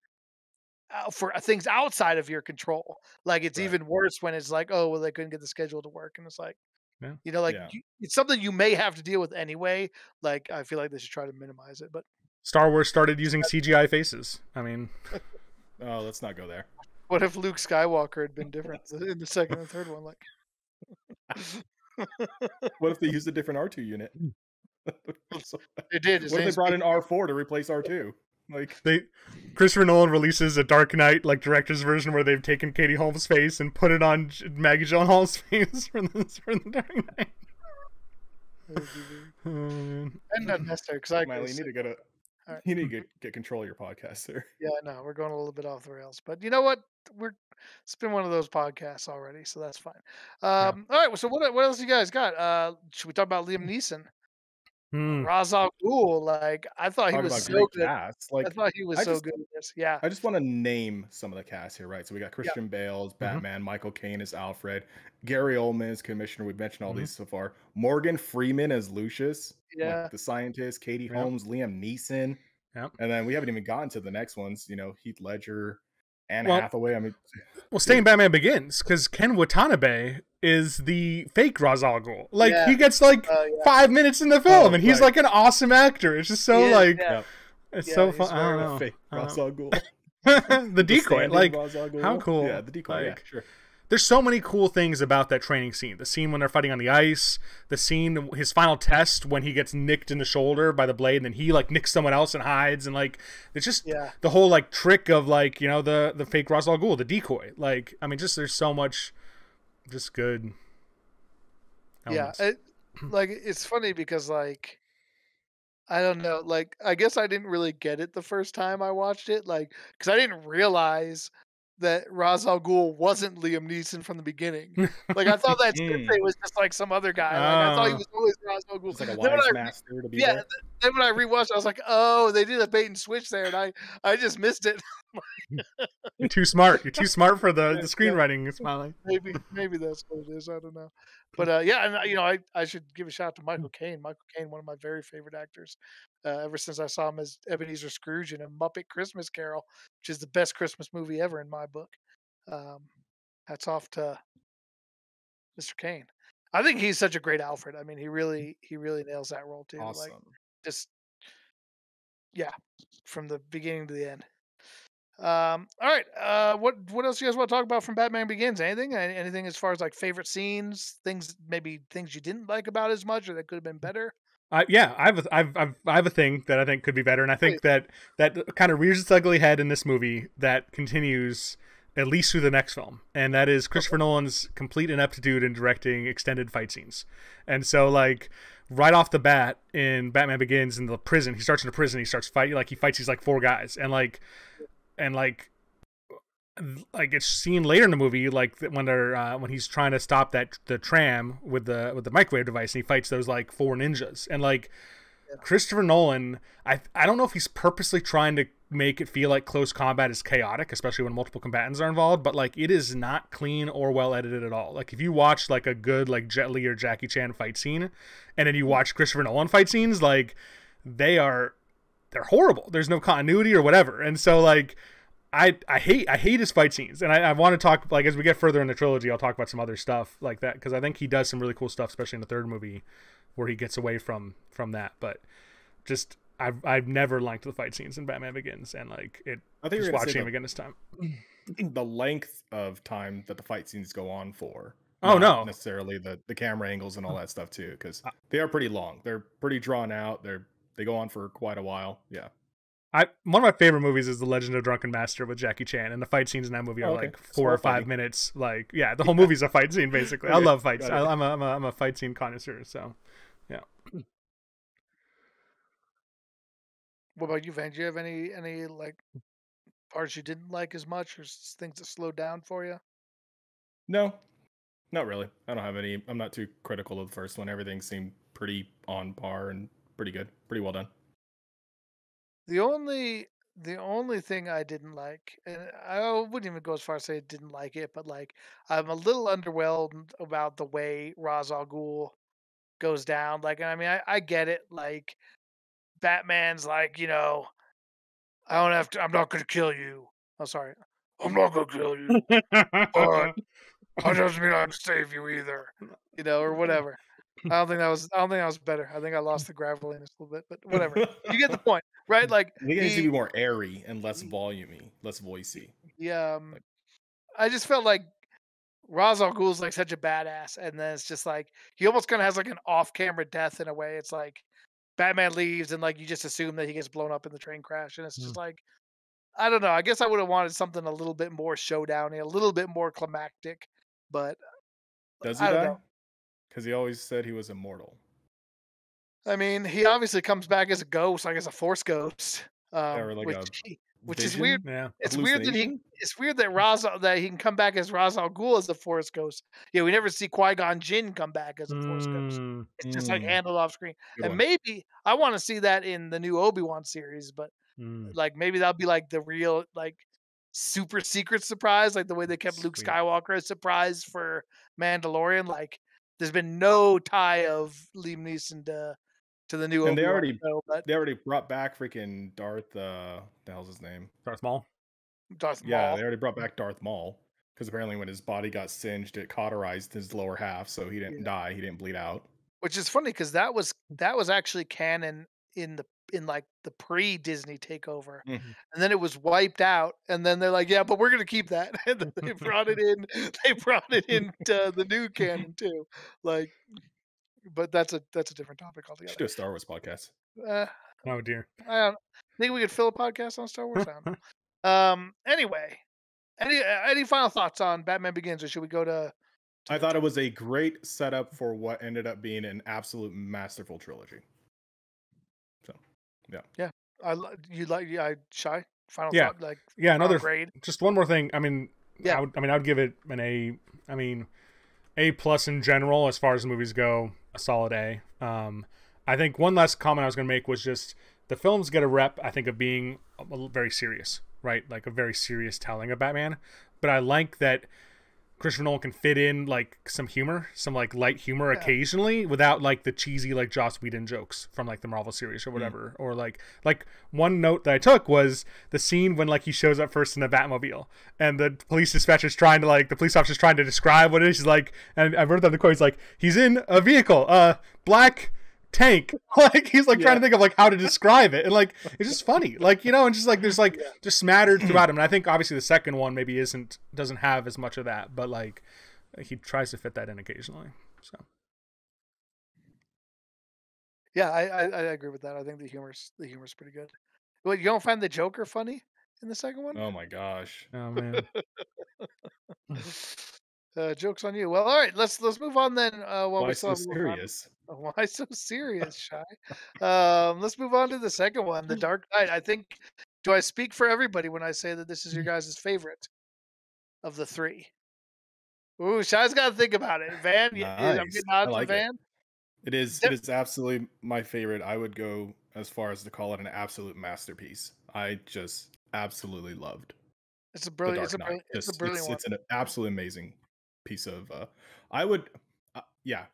Speaker 2: for uh, things outside of your control. Like it's
Speaker 3: Right.
Speaker 2: even worse when it's like, oh, well, they couldn't get the schedule to work, and it's like,
Speaker 4: Yeah.
Speaker 2: you know, like
Speaker 3: Yeah.
Speaker 2: you, it's something you may have to deal with anyway. Like I feel like they should try to minimize it, but
Speaker 4: Star Wars started using CGI faces. I mean,
Speaker 3: Oh, let's not go there.
Speaker 2: what if Luke Skywalker had been different in the second and third one? Like,
Speaker 3: What if they used a different R2 unit?
Speaker 2: they did. His
Speaker 3: if they brought in R4 to replace R2? Like,
Speaker 4: they Christopher Nolan releases a Dark Knight like director's version where they've taken Katie Holmes' face and put it on J- Maggie Gyllenhaal's face for the, for the Dark Knight. Um,
Speaker 2: and unnecessary because I
Speaker 3: Miley,
Speaker 2: guess-
Speaker 3: you need to get a.
Speaker 2: Alright.
Speaker 3: You need to get, get control of your podcast, there.
Speaker 2: Yeah, no, we're going a little bit off the rails, but you know what? We're it's been one of those podcasts already, so that's fine. Um, All right, so what what else you guys got? Uh, should we talk about Liam Neeson, Ra's al Ghul? Like I thought he was so good.
Speaker 3: cast.
Speaker 2: I thought he was
Speaker 3: I
Speaker 2: so
Speaker 3: just-
Speaker 2: good this. Yeah,
Speaker 3: I just want to name some of the cast here, right? So we got Christian Bale as Batman, Michael Caine as Alfred, Gary Oldman as Commissioner. We've mentioned all
Speaker 4: Mhm.
Speaker 3: these so far. Morgan Freeman as Lucius,
Speaker 2: Yeah.
Speaker 3: like the scientist. Katie
Speaker 4: Yep.
Speaker 3: Holmes, Liam Neeson,
Speaker 4: Yep.
Speaker 3: and then we haven't even gotten to the next ones. You know, Heath Ledger, Anne
Speaker 4: Well-
Speaker 3: Hathaway. I mean,
Speaker 4: Well, staying Batman Begins because Ken Watanabe is the fake Ra's al Ghul. Like
Speaker 2: Yeah.
Speaker 4: he gets like
Speaker 2: Uh, yeah.
Speaker 4: five minutes in the film,
Speaker 3: Oh,
Speaker 4: and he's
Speaker 3: right.
Speaker 4: like an awesome actor. It's just so
Speaker 2: He is,
Speaker 4: like
Speaker 2: yeah.
Speaker 4: it's
Speaker 2: Yeah,
Speaker 4: so fun. I don't know.
Speaker 3: fake
Speaker 4: I don't
Speaker 3: Ra's al Ghul.
Speaker 4: the
Speaker 3: The
Speaker 4: decoy,
Speaker 3: stand-in
Speaker 4: like
Speaker 3: Ra's
Speaker 4: how cool.
Speaker 3: Yeah, the decoy. yeah,
Speaker 4: Like,
Speaker 3: sure.
Speaker 4: there's so many cool things about that training scene. The scene when they're fighting on the ice, the scene his final test when he gets nicked in the shoulder by the blade and then he like nicks someone else and hides and like it's just
Speaker 2: Yeah.
Speaker 4: the whole like trick of like, you know, the the fake Ra's al Ghul, the decoy. Like I mean just there's so much just good
Speaker 2: yeah. It, like it's funny because like I don't know, like I guess I didn't really get it the first time I watched it, like because I didn't realize that Ra's al Ghul wasn't Liam Neeson from the beginning. Like I thought that
Speaker 3: Mm.
Speaker 2: Sensei was just like some other guy. Like I thought he
Speaker 4: Oh.
Speaker 2: was always Ra's al Ghul.
Speaker 3: Like a
Speaker 2: Then when
Speaker 3: wise
Speaker 2: I-
Speaker 3: master to be
Speaker 2: yeah,
Speaker 3: there.
Speaker 2: then when I rewatched, I was like, oh, they did a bait and switch there, and I I just missed it.
Speaker 4: You're too smart. You're too smart for the, the screenwriting, Smiley.
Speaker 2: maybe maybe that's what it is. I don't know. But uh, yeah, and uh, you know, I, I should give a shout out to Michael Caine. Michael Caine, one of my very favorite actors. Uh, ever since I saw him as Ebenezer Scrooge in a Muppet Christmas Carol, which is the best Christmas movie ever in my book. Um, hats off to Mr. Caine. I think he's such a great Alfred. I mean, he really he really nails that role too.
Speaker 3: Awesome.
Speaker 2: Like just yeah, from the beginning to the end. Um, all right. Uh, what what else do you guys want to talk about from Batman Begins? Anything? Anything as far as like favorite scenes, things maybe things you didn't like about as much or that could have been better?
Speaker 4: I, yeah, I have, a, I've, I've, I have a thing that I think could be better, and I think that that kind of rears its ugly head in this movie that continues at least through the next film, and that is Christopher Nolan's complete ineptitude in directing extended fight scenes. And so, like right off the bat in Batman Begins in the prison, he starts in the prison, he starts fighting like he fights these like four guys, and like, and like like it's seen later in the movie like when they're uh, when he's trying to stop that the tram with the with the microwave device and he fights those like four ninjas. And like Christopher Nolan I I don't know if he's purposely trying to make it feel like close combat is chaotic especially when multiple combatants are involved but like it is not clean or well edited at all. Like if you watch like a good like Jet Li or Jackie Chan fight scene and then you watch Christopher Nolan fight scenes like they are they're horrible. There's no continuity or whatever. And so like I, I hate I hate his fight scenes, and I, I want to talk like as we get further in the trilogy, I'll talk about some other stuff like that because I think he does some really cool stuff, especially in the third movie, where he gets away from from that. But just I've I've never liked the fight scenes in Batman Begins, and like it
Speaker 3: I think
Speaker 4: just watching him again this time.
Speaker 3: the length of time that the fight scenes go on for
Speaker 4: Oh, no.
Speaker 3: necessarily the the camera angles and all that stuff too, because
Speaker 4: Uh
Speaker 3: they are pretty long. They're pretty drawn out. They're they go on for quite a while. Yeah.
Speaker 4: I one of my favorite movies is The Legend of Drunken Master with Jackie Chan, and the fight scenes in that movie are
Speaker 3: Oh, okay.
Speaker 4: like four
Speaker 3: all
Speaker 4: or five
Speaker 3: fighting.
Speaker 4: minutes. Like, yeah, the whole movie's a fight scene basically. I love fights.
Speaker 3: got
Speaker 4: I, I'm a, I'm a I'm a fight scene connoisseur. So yeah.
Speaker 2: What about you, Van? Do you have any any like parts you didn't like as much, or things that slowed down for you?
Speaker 3: No, not really. I don't have any. I'm not too critical of the first one. Everything seemed pretty on par and pretty good. Pretty well done.
Speaker 2: The only the only thing I didn't like, and I wouldn't even go as far as say I didn't like it, but like I'm a little underwhelmed about the way Ra's al Ghul goes down. Like, I mean, I, I get it. Like, Batman's like, you know, I don't have to. I'm not gonna kill you. I'm oh, sorry. I'm not gonna kill you. But that doesn't mean I can save you either. You know, or whatever. I don't think that was. I don't think that was better. I think I lost the graveliness a little bit, but whatever. You get the point, right? Like,
Speaker 3: I think it needs to be more airy and less volumey, less voicey.
Speaker 2: Yeah, um,
Speaker 3: Like-
Speaker 2: I just felt like Ra's al Ghul's like such a badass, and then it's just like he almost kind of has like an off-camera death in a way. It's like Batman leaves, and like you just assume that he gets blown up in the train crash, and it's just like I don't know. I guess I would have wanted something a little bit more showdowny, a little bit more climactic, but
Speaker 3: Does he
Speaker 2: I don't
Speaker 3: die?
Speaker 2: know.
Speaker 3: Because he always said he was immortal.
Speaker 2: I mean, he obviously comes back as a ghost, like as a force ghost, um,
Speaker 3: or like
Speaker 2: which
Speaker 3: a
Speaker 2: he- which is weird.
Speaker 4: Yeah,
Speaker 2: It's weird that he it's weird that Ra's that he can come back as Ra's al Ghul as the Force Ghost. Yeah, we never see Qui Gon Jinn come back as a Force Ghost.
Speaker 4: Mm,
Speaker 2: It's just like
Speaker 3: Mm.
Speaker 2: handled off screen.
Speaker 3: Good
Speaker 2: and
Speaker 3: one.
Speaker 2: maybe I want to see that in the new Obi Wan series, but
Speaker 4: mm.
Speaker 2: like maybe that'll be like the real like super secret surprise, like the way they kept Luke Skywalker as surprise for Mandalorian. Like there's been no tie of Liam Neeson to to the new
Speaker 3: And they
Speaker 2: Obi Wan
Speaker 3: already-
Speaker 2: show, but
Speaker 3: They already brought back freaking Darth. Uh, the hell's his name?
Speaker 4: Darth Maul.
Speaker 2: Darth
Speaker 3: Yeah, they already brought back Darth Maul. Because apparently, when his body got singed, it cauterized his lower half, so he didn't
Speaker 2: Yeah.
Speaker 3: die. He didn't bleed out.
Speaker 2: which is funny because that was that was actually canon in the in like the pre Disney takeover,
Speaker 3: Mhm.
Speaker 2: and then it was wiped out, and then they're like, yeah, but we're gonna keep that, and then they brought it in. They brought it into the new canon too, like. But that's a that's a different topic
Speaker 3: We should do a Star Wars podcast.
Speaker 2: Uh,
Speaker 4: Oh dear.
Speaker 2: I don't think we could fill a podcast on Star Wars. I don't know. um. Anyway, any any final thoughts on Batman Begins, or should we go to? to
Speaker 3: I thought it was a great setup for what ended up being an absolute masterful trilogy.
Speaker 2: I li- you like yeah, I shy final
Speaker 4: Yeah.
Speaker 2: thought like
Speaker 4: Yeah, another
Speaker 2: grade.
Speaker 4: just one more thing. I mean,
Speaker 2: Yeah.
Speaker 4: I, would, I mean, I would give it an A. I mean, A plus in general as far as the movies go. A solid A. Um, I think one last comment I was going to make was just the films get a rep. I think of being very serious, right? Like a very serious telling of Batman. But I like that Christopher Nolan can fit in like some humor, some like light humor
Speaker 2: Yeah.
Speaker 4: occasionally, without like the cheesy like Joss Whedon jokes from like the Marvel series or whatever. Or like like one note that I took was the scene when like he shows up first in the Batmobile and the police dispatcher's trying to like the police officer's trying to describe what it is. He's like, and I wrote down the quote. He's like, he's in a vehicle, uh, black tank. like he's like trying to think of like how to describe it, and like it's just funny, like you know, and just like there's like just smattered throughout him. And I think obviously the second one maybe isn't doesn't have as much of that, but like he tries to fit that in occasionally. So
Speaker 2: Yeah, I, I I agree with that. I think the humor's the humor's pretty good. What you don't find the Joker funny in the second one?
Speaker 3: Oh my gosh.
Speaker 4: oh man, mm.
Speaker 2: Uh, jokes on you. Well, all right, let's let's move on then. Uh, while
Speaker 3: Why
Speaker 2: we
Speaker 3: so
Speaker 2: little
Speaker 3: serious?
Speaker 2: Why so serious, shy? um, let's move on to the second one, The Dark Knight. I think. Do I speak for everybody when I say that this is your guys' favorite of the three? Ooh, Shy's got to think about it. Van, y- I'm getting odds
Speaker 3: like
Speaker 2: for
Speaker 3: it.
Speaker 2: Van.
Speaker 3: it is it is absolutely my favorite. I would go as far as to call it an absolute masterpiece. I just absolutely loved
Speaker 2: It's a brilliant. It's a brilliant. It's,
Speaker 3: Just-
Speaker 2: a brilliant
Speaker 3: it's,
Speaker 2: one.
Speaker 3: it's an absolutely amazing piece of. uh I would, uh, yeah.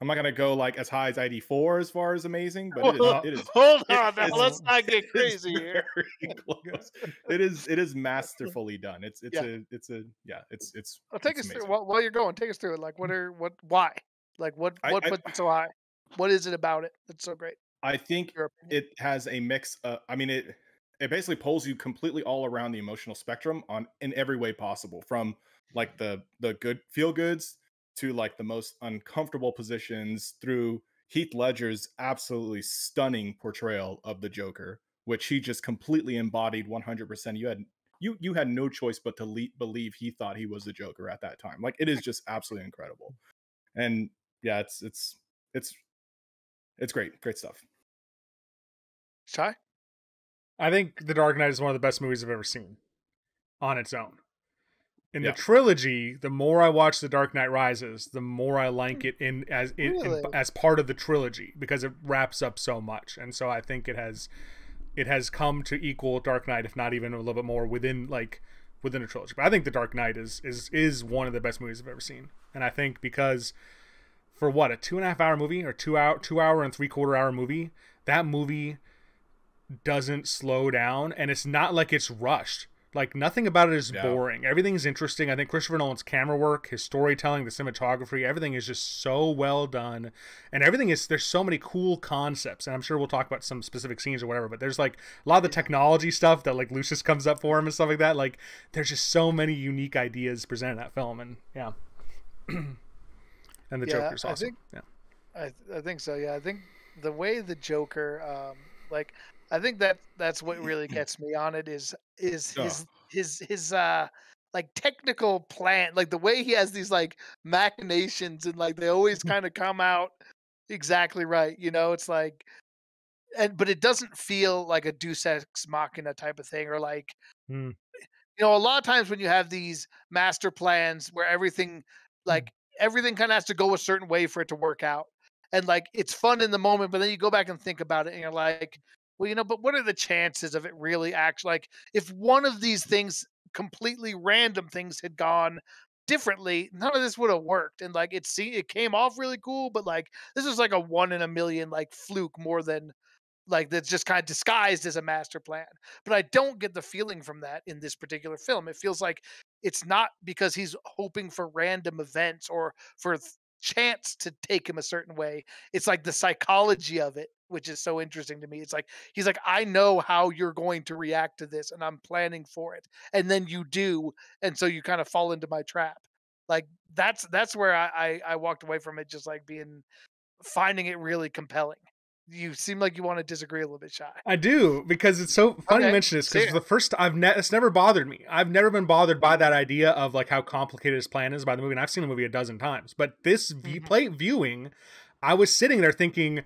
Speaker 3: I'm not gonna go like as high as ID4 as far as amazing, but it is.
Speaker 2: Well,
Speaker 3: It is
Speaker 2: Hold
Speaker 3: it
Speaker 2: on, now let's not get crazy here.
Speaker 3: It is. It is masterfully done. It's. It's
Speaker 2: Yeah.
Speaker 3: a. It's a. Yeah. It's. It's.
Speaker 2: Well, take
Speaker 3: it's
Speaker 2: us through
Speaker 3: amazing.
Speaker 2: while, while you're going. Take us through it. Like, what are what? Why? Like, what?
Speaker 3: I-
Speaker 2: What
Speaker 3: I-
Speaker 2: puts it so high? What is it about it that's so great?
Speaker 3: I think it has a mix uh, i mean it it basically pulls you completely all around the emotional spectrum on in every way possible from like the the good feel goods to like the most uncomfortable positions through Heath Ledger's absolutely stunning portrayal of the Joker, which he just completely embodied 100%. You had you you had no choice but to le- believe he thought he was the Joker at that time. Like it is just absolutely incredible. And yeah, it's it's it's it's great, great stuff.
Speaker 2: Shy?
Speaker 4: I think The Dark Knight is one of the best movies I've ever seen on its own. In
Speaker 3: Yeah.
Speaker 4: the trilogy, the more I watch The Dark Knight Rises, the more I like it in as in, in- as part of the trilogy because it wraps up so much, and so I think it has it has come to equal Dark Knight, if not even a little bit more within like within the trilogy. But I think The Dark Knight is is is one of the best movies I've ever seen, and I think because for what a two and a half hour movie or two hour two hour and three quarter hour movie, that movie doesn't slow down and it's not like it's rushed. Like nothing about it is
Speaker 3: Yeah.
Speaker 4: boring. Everything's interesting. I think Christopher Nolan's camera work, his storytelling, the cinematography, everything is just so well done. And everything is there's so many cool concepts. And I'm sure we'll talk about some specific scenes or whatever, but there's like a lot of the technology stuff that like Lucius comes up for him and stuff like that. Like there's just so many unique ideas presented in that film and yeah. and the
Speaker 2: Yeah,
Speaker 4: Joker's
Speaker 2: I think-
Speaker 4: yeah.
Speaker 2: I I think so. Yeah, I think the way the Joker, um, like, I think that that's what really gets me on it is is his his his uh like technical plan, like the way he has these like machinations and like they always kind of come out exactly right. You know, it's like, and but it doesn't feel like a Deus Ex Machina type of thing or like
Speaker 4: Hmm.
Speaker 2: you know, a lot of times when you have these master plans where everything, like everything, kind of has to go a certain way for it to work out, and like it's fun in the moment, but then you go back and think about it, and you're like, well, you know, but what are the chances of it really actually like if one of these things, completely random things, had gone differently, none of this would have worked, and like it see it came off really cool, but like this is like a one in a million like fluke more than like that's just kind of disguised as a master plan but I don't get the feeling from that in this particular film. It feels like it's not because he's hoping for random events or for chance to take him a certain way. It's like the psychology of it, which is so interesting to me. It's like he's like, I know how you're going to react to this, and I'm planning for it, and then you do, and so you kind of fall into my trap. Like that's that's where I I, I walked away from it, just like being finding it really compelling. You seem like you want to disagree a little bit, shy.
Speaker 4: I do because it's so funny
Speaker 2: Okay,
Speaker 4: you mention this because the first I've ne- it's never bothered me. I've never been bothered by that idea of like how complicated his plan is by the movie. And I've seen the movie a dozen times, but this view
Speaker 2: Mhm.
Speaker 4: play viewing, I was sitting there thinking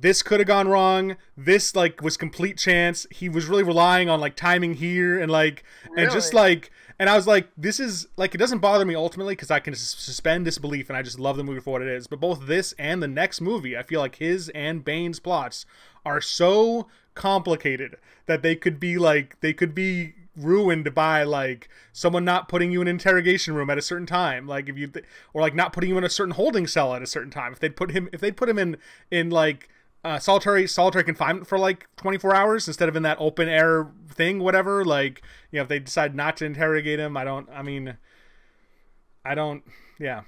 Speaker 4: this could have gone wrong. This like was complete chance. He was really relying on like timing here and like and just like and I was like, this is like it doesn't bother me ultimately because I can suspend disbelief and I just love the movie for what it is. But both this and the next movie, I feel like his and Bane's plots are so complicated that they could be like they could be ruined by like someone not putting you in an interrogation room at a certain time like if you or like not putting you in a certain holding cell at a certain time if they'd put him if they'd put him in in like uh, solitary solitary confinement for like 24 hours instead of in that open air thing whatever like you know if they decide not to interrogate him i don't i mean i don't yeah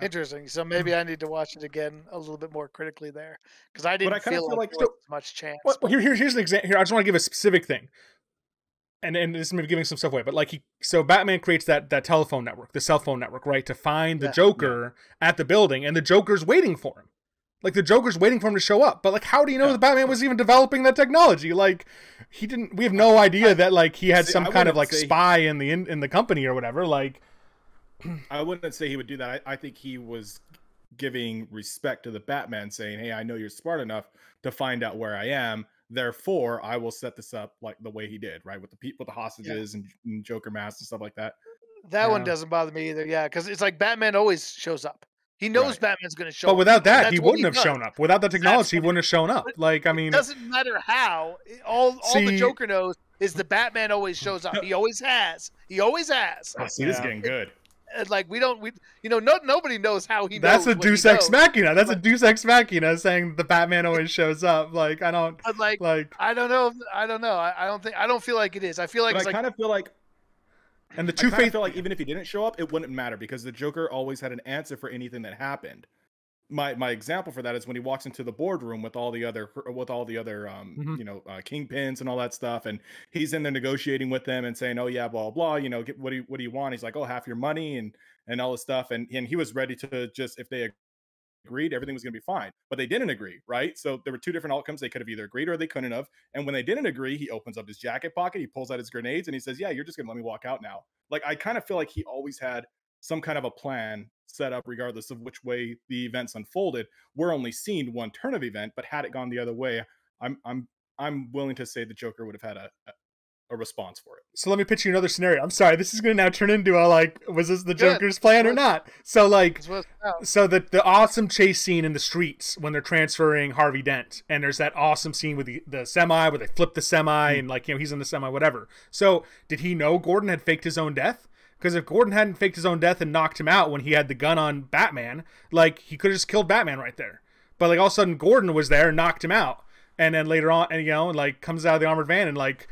Speaker 2: Interesting. So maybe I need to watch it again a little bit more critically there because I didn't
Speaker 3: I
Speaker 2: feel,
Speaker 3: feel
Speaker 2: like,
Speaker 3: like
Speaker 2: was much chance.
Speaker 4: Well, well, here, here, here's an example. Here, I just want to give a specific thing, and and this is maybe giving some stuff away, but like he, so Batman creates that that telephone network, the cell phone network, right, to find the
Speaker 2: Yeah.
Speaker 4: Joker at the building, and the Joker's waiting for him. Like the Joker's waiting for him to show up, but like, how do you know
Speaker 3: Yeah.
Speaker 4: that Batman was even developing that technology? Like, he didn't. We have no idea that like he had
Speaker 3: See,
Speaker 4: some
Speaker 3: I
Speaker 4: kind of like
Speaker 3: say-
Speaker 4: spy in the in, in the company or whatever. Like,
Speaker 3: I wouldn't say he would do that. I, I think he was giving respect to the Batman, saying, "Hey, I know you're smart enough to find out where I am. Therefore, I will set this up like the way he did, right, with the people, the hostages, and, and Joker masks and stuff like that."
Speaker 2: that one doesn't bother me either. Yeah, because it's like Batman always shows up. He knows
Speaker 3: Right.
Speaker 2: Batman's going to show
Speaker 4: but
Speaker 2: up.
Speaker 4: But without that, he wouldn't have
Speaker 2: does.
Speaker 4: shown up. Without that technology, he
Speaker 2: he-
Speaker 4: wouldn't have shown up.
Speaker 2: but
Speaker 4: Like, I mean,
Speaker 2: It
Speaker 4: mean,
Speaker 2: doesn't matter how. It- All all the Joker knows is the Batman always shows up. He always has. He always has.
Speaker 3: Oh, see, this is getting good.
Speaker 2: And like we don't we you know no nobody knows how he
Speaker 4: That's
Speaker 2: knows
Speaker 4: a
Speaker 2: what he
Speaker 4: Deus Ex. Machina. That's a
Speaker 2: But-
Speaker 4: Deus Ex Machina saying the Batman always shows up. Like I don't
Speaker 2: like
Speaker 4: like,
Speaker 2: I don't know. I don't know. I, I don't think. I don't feel like it is. I feel like
Speaker 3: But
Speaker 2: it's
Speaker 3: I
Speaker 2: like
Speaker 3: kind of feel like
Speaker 4: and the Two Face.
Speaker 3: feel like even if he didn't show up, it wouldn't matter because the Joker always had an answer for anything that happened. My my example for that is when he walks into the boardroom with all the other with all the other um
Speaker 4: Mhm.
Speaker 3: you know uh, kingpins and all that stuff, and he's in there negotiating with them and saying, "Oh yeah, blah blah, blah you know, get, what do you what do you want?" He's like, "Oh, half your money," and and all this stuff. And and he was ready to just if they agreed, everything was going to be fine. But they didn't agree, right? So there were two different outcomes. They could have either agreed or they couldn't have. And when they didn't agree, he opens up his jacket pocket, he pulls out his grenades, and he says, "Yeah, you're just going to let me walk out now." Like I kind of feel like he always had some kind of a plan set up, regardless of which way the events unfolded. We're only seeing one turn of event, but had it gone the other way, I'm I'm I'm willing to say the Joker would have had a, a a response for it.
Speaker 4: So let me pitch you another scenario. I'm sorry, this is going to now turn into a like, was this the Joker's plan or not? So like, so the the awesome chase scene in the streets when they're transferring Harvey Dent, and there's that awesome scene with the, the semi where they flip the semi mm-hmm. and like you know he's in the semi whatever. So did he know Gordon had faked his own death? Because if Gordon hadn't faked his own death and knocked him out when he had the gun on Batman, like he could have just killed Batman right there. But like all of a sudden Gordon was there and knocked him out, and then later on, and you know, like comes out of the armored van and like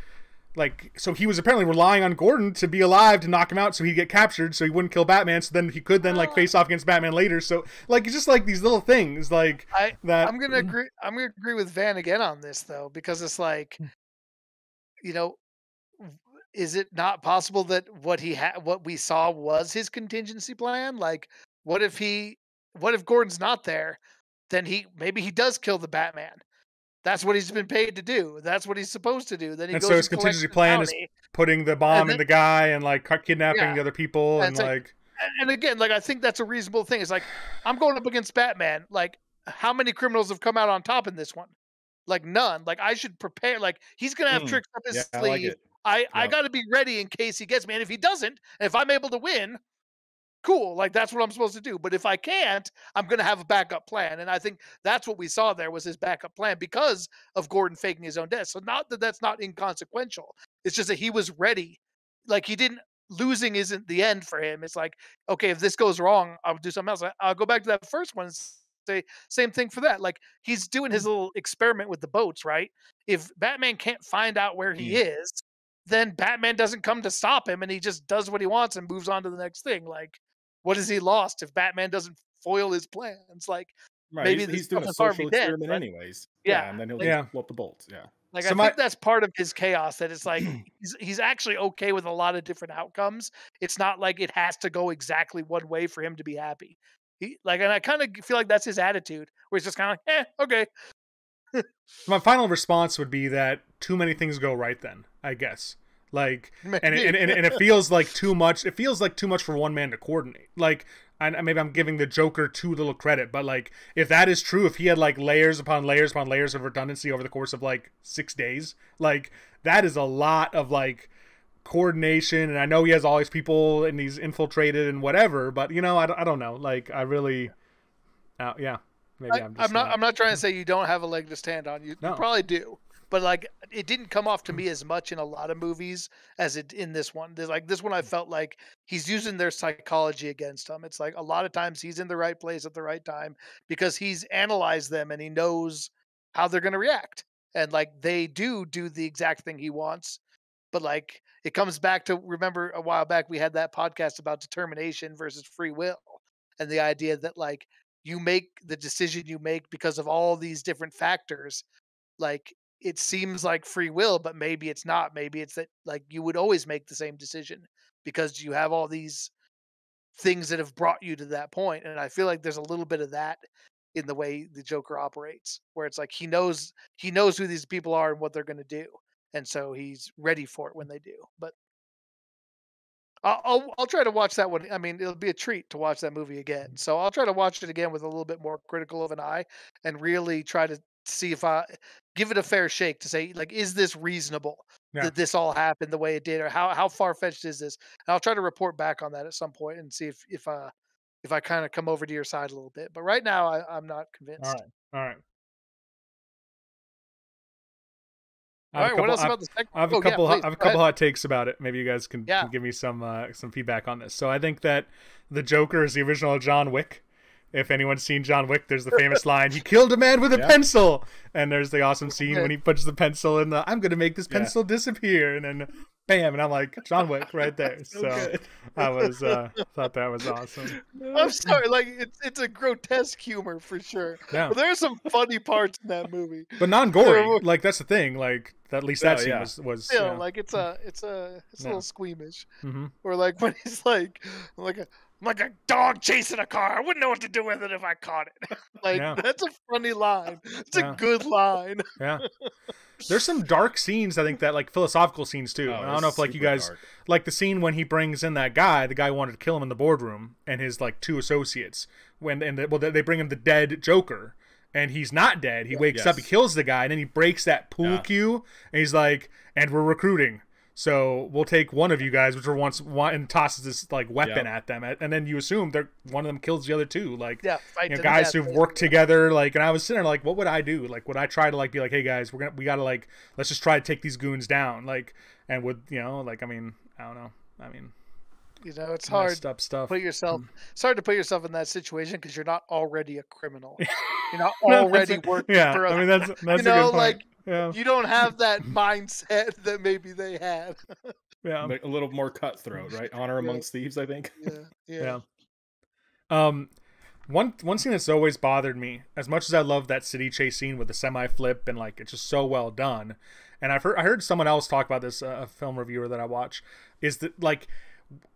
Speaker 4: like so he was apparently relying on Gordon to be alive to knock him out so he'd get captured so he wouldn't kill Batman so then he could then like face off against Batman later. So like it's just like these little things like
Speaker 2: I,
Speaker 4: that
Speaker 2: I'm gonna agree I'm gonna agree with Van again on this though because it's like hmm. you know is it not possible that what he had what we saw was his contingency plan? Like what if he what if Gordon's not there? Then he maybe he does kill the Batman that's what he's been paid to do. That's what he's supposed to do. Then he
Speaker 4: and
Speaker 2: goes
Speaker 4: so his contingency plan is putting the bomb then, in the guy and like kidnapping yeah, other people and like.
Speaker 2: And again, like I think that's a reasonable thing. It's like I'm going up against Batman. Like, how many criminals have come out on top in this one? Like none. Like I should prepare. Like he's gonna have mm, tricks up his yeah, sleeve. I, like I, I got to be ready in case he gets me. And if he doesn't, if I'm able to win, cool like that's what i'm supposed to do but if i can't i'm going to have a backup plan and i think that's what we saw there was his backup plan because of gordon faking his own death so not that that's not inconsequential it's just that he was ready like he didn't losing isn't the end for him it's like okay if this goes wrong i'll do something else i'll go back to that first one say same thing for that like he's doing his mm. little experiment with the boats right if batman can't find out where he mm. is then batman doesn't come to stop him and he just does what he wants and moves on to the next thing like what has he lost if Batman doesn't foil his plans? Like
Speaker 3: right. maybe he's, he's doing a social experiment dead, anyways.
Speaker 2: Yeah.
Speaker 3: yeah. and then he'll
Speaker 4: yeah.
Speaker 3: blow up the bolts. Yeah.
Speaker 2: Like so I my... think that's part of his chaos. That it's like he's he's actually okay with a lot of different outcomes. It's not like it has to go exactly one way for him to be happy. He like, and I kind of feel like that's his attitude, where he's just kind of like, eh, okay.
Speaker 4: my final response would be that too many things go right. Then I guess like and it, and, and, it feels like too much it feels like too much for one man to coordinate. Like and maybe i'm giving the joker too little credit but like if that is true if he had like layers upon layers upon layers of redundancy over the course of like six days like that is a lot of like coordination. And i know he has all these people and he's infiltrated and whatever but you know i, I don't know. Like i really uh, yeah maybe I,
Speaker 2: am not, not, i'm not trying to say you don't have a leg to stand on. You, no. you probably do but like it didn't come off to hmm. me as much in a lot of movies as it in this one. There's like this one, I hmm. felt like he's using their psychology against him. It's like a lot of times he's in the right place at the right time because he's analyzed them and he knows how they're going to react. And like they do do the exact thing he wants, but like it comes back to remember a while back we had that podcast about determination versus free will and the idea that like you make the decision you make because of all these different factors like it seems like free will, but maybe it's not. Maybe it's that like you would always make the same decision because you have all these things that have brought you to that point. And I feel like there's a little bit of that in the way the Joker operates, where it's like he knows he knows who these people are and what they're going to do, and so he's ready for it when they do. But I'll, I'll, I'll try to watch that one. I mean, it'll be a treat to watch that movie again. So I'll try to watch it again with a little bit more critical of an eye and really try to see if I give it a fair shake to say like, is this reasonable yeah. that this all happened the way it did, or how how far fetched is this? And I'll try to report back on that at some point and see if if uh if I kind of come over to your side a little bit. But right now, I, I'm not convinced.
Speaker 4: All right, all right.
Speaker 2: All right. Couple, what else about the second?
Speaker 4: I have a oh, couple. Yeah, I have a couple hot takes about it. Maybe you guys can, yeah. can give me some uh, some feedback on this. So I think that the Joker is the original John Wick if anyone's seen John Wick, there's the famous line, "He killed a man with a yeah. pencil," and there's the awesome scene when he puts the pencil in the, "I'm gonna make this pencil yeah. disappear," and then bam, and I'm like John Wick right there. so so I was uh, thought that was awesome.
Speaker 2: I'm sorry, like it's it's a grotesque humor for sure. Yeah, but there are some funny parts in that movie,
Speaker 4: but non gory. Like that's the thing. Like at least that oh, scene yeah. was was
Speaker 2: Still, yeah. like it's a it's a it's a little squeamish. Mm-hmm. Or like when he's like like I'm like a dog chasing a car. I wouldn't know what to do with it if I caught it. like
Speaker 4: Yeah.
Speaker 2: that's a funny line. It's
Speaker 4: Yeah.
Speaker 2: a good line.
Speaker 4: Yeah. There's some dark scenes I think that like philosophical scenes too.
Speaker 3: Oh,
Speaker 4: I don't know if like you guys
Speaker 3: dark.
Speaker 4: like the scene when he brings in that guy, the guy wanted to kill him in the boardroom, and his like two associates. When and the, well, they bring him the dead Joker, and he's not dead. He wakes up, he kills the guy, and then he breaks that pool
Speaker 3: Yeah.
Speaker 4: cue, and he's like, "And we're recruiting." So we'll take one of you guys, which were once one, and tosses this like weapon
Speaker 3: Yeah.
Speaker 4: at them, and then you assume they're one of them kills the other two. Like,
Speaker 2: Yeah,
Speaker 4: you know, guys who've
Speaker 2: basically.
Speaker 4: worked together like and i was sitting there like what would i do like would i try to like be like hey guys we're gonna we gotta like let's just try to take these goons down like and would you know like i mean i don't know i mean
Speaker 2: You know, it's hard
Speaker 4: messed up stuff
Speaker 2: put yourself
Speaker 4: Mm.
Speaker 2: it's hard to put yourself in that situation because you're not already a criminal you're not
Speaker 4: No, that's
Speaker 2: already
Speaker 4: a-
Speaker 2: working
Speaker 4: yeah
Speaker 2: for a,
Speaker 4: i mean that's that's
Speaker 2: you
Speaker 4: a
Speaker 2: know
Speaker 4: good point
Speaker 2: like
Speaker 4: yeah
Speaker 2: you don't have that mindset that maybe they had
Speaker 4: yeah
Speaker 3: Like, a little more cutthroat, right? Honor
Speaker 2: Yeah.
Speaker 3: amongst thieves, I think.
Speaker 2: yeah yeah,
Speaker 4: Yeah. Um, one one scene that's always bothered me, as much as I love that city chase scene with the semi flip and like it's just so well done, and I've heard I heard someone else talk about this, uh, a film reviewer that I watch, is that like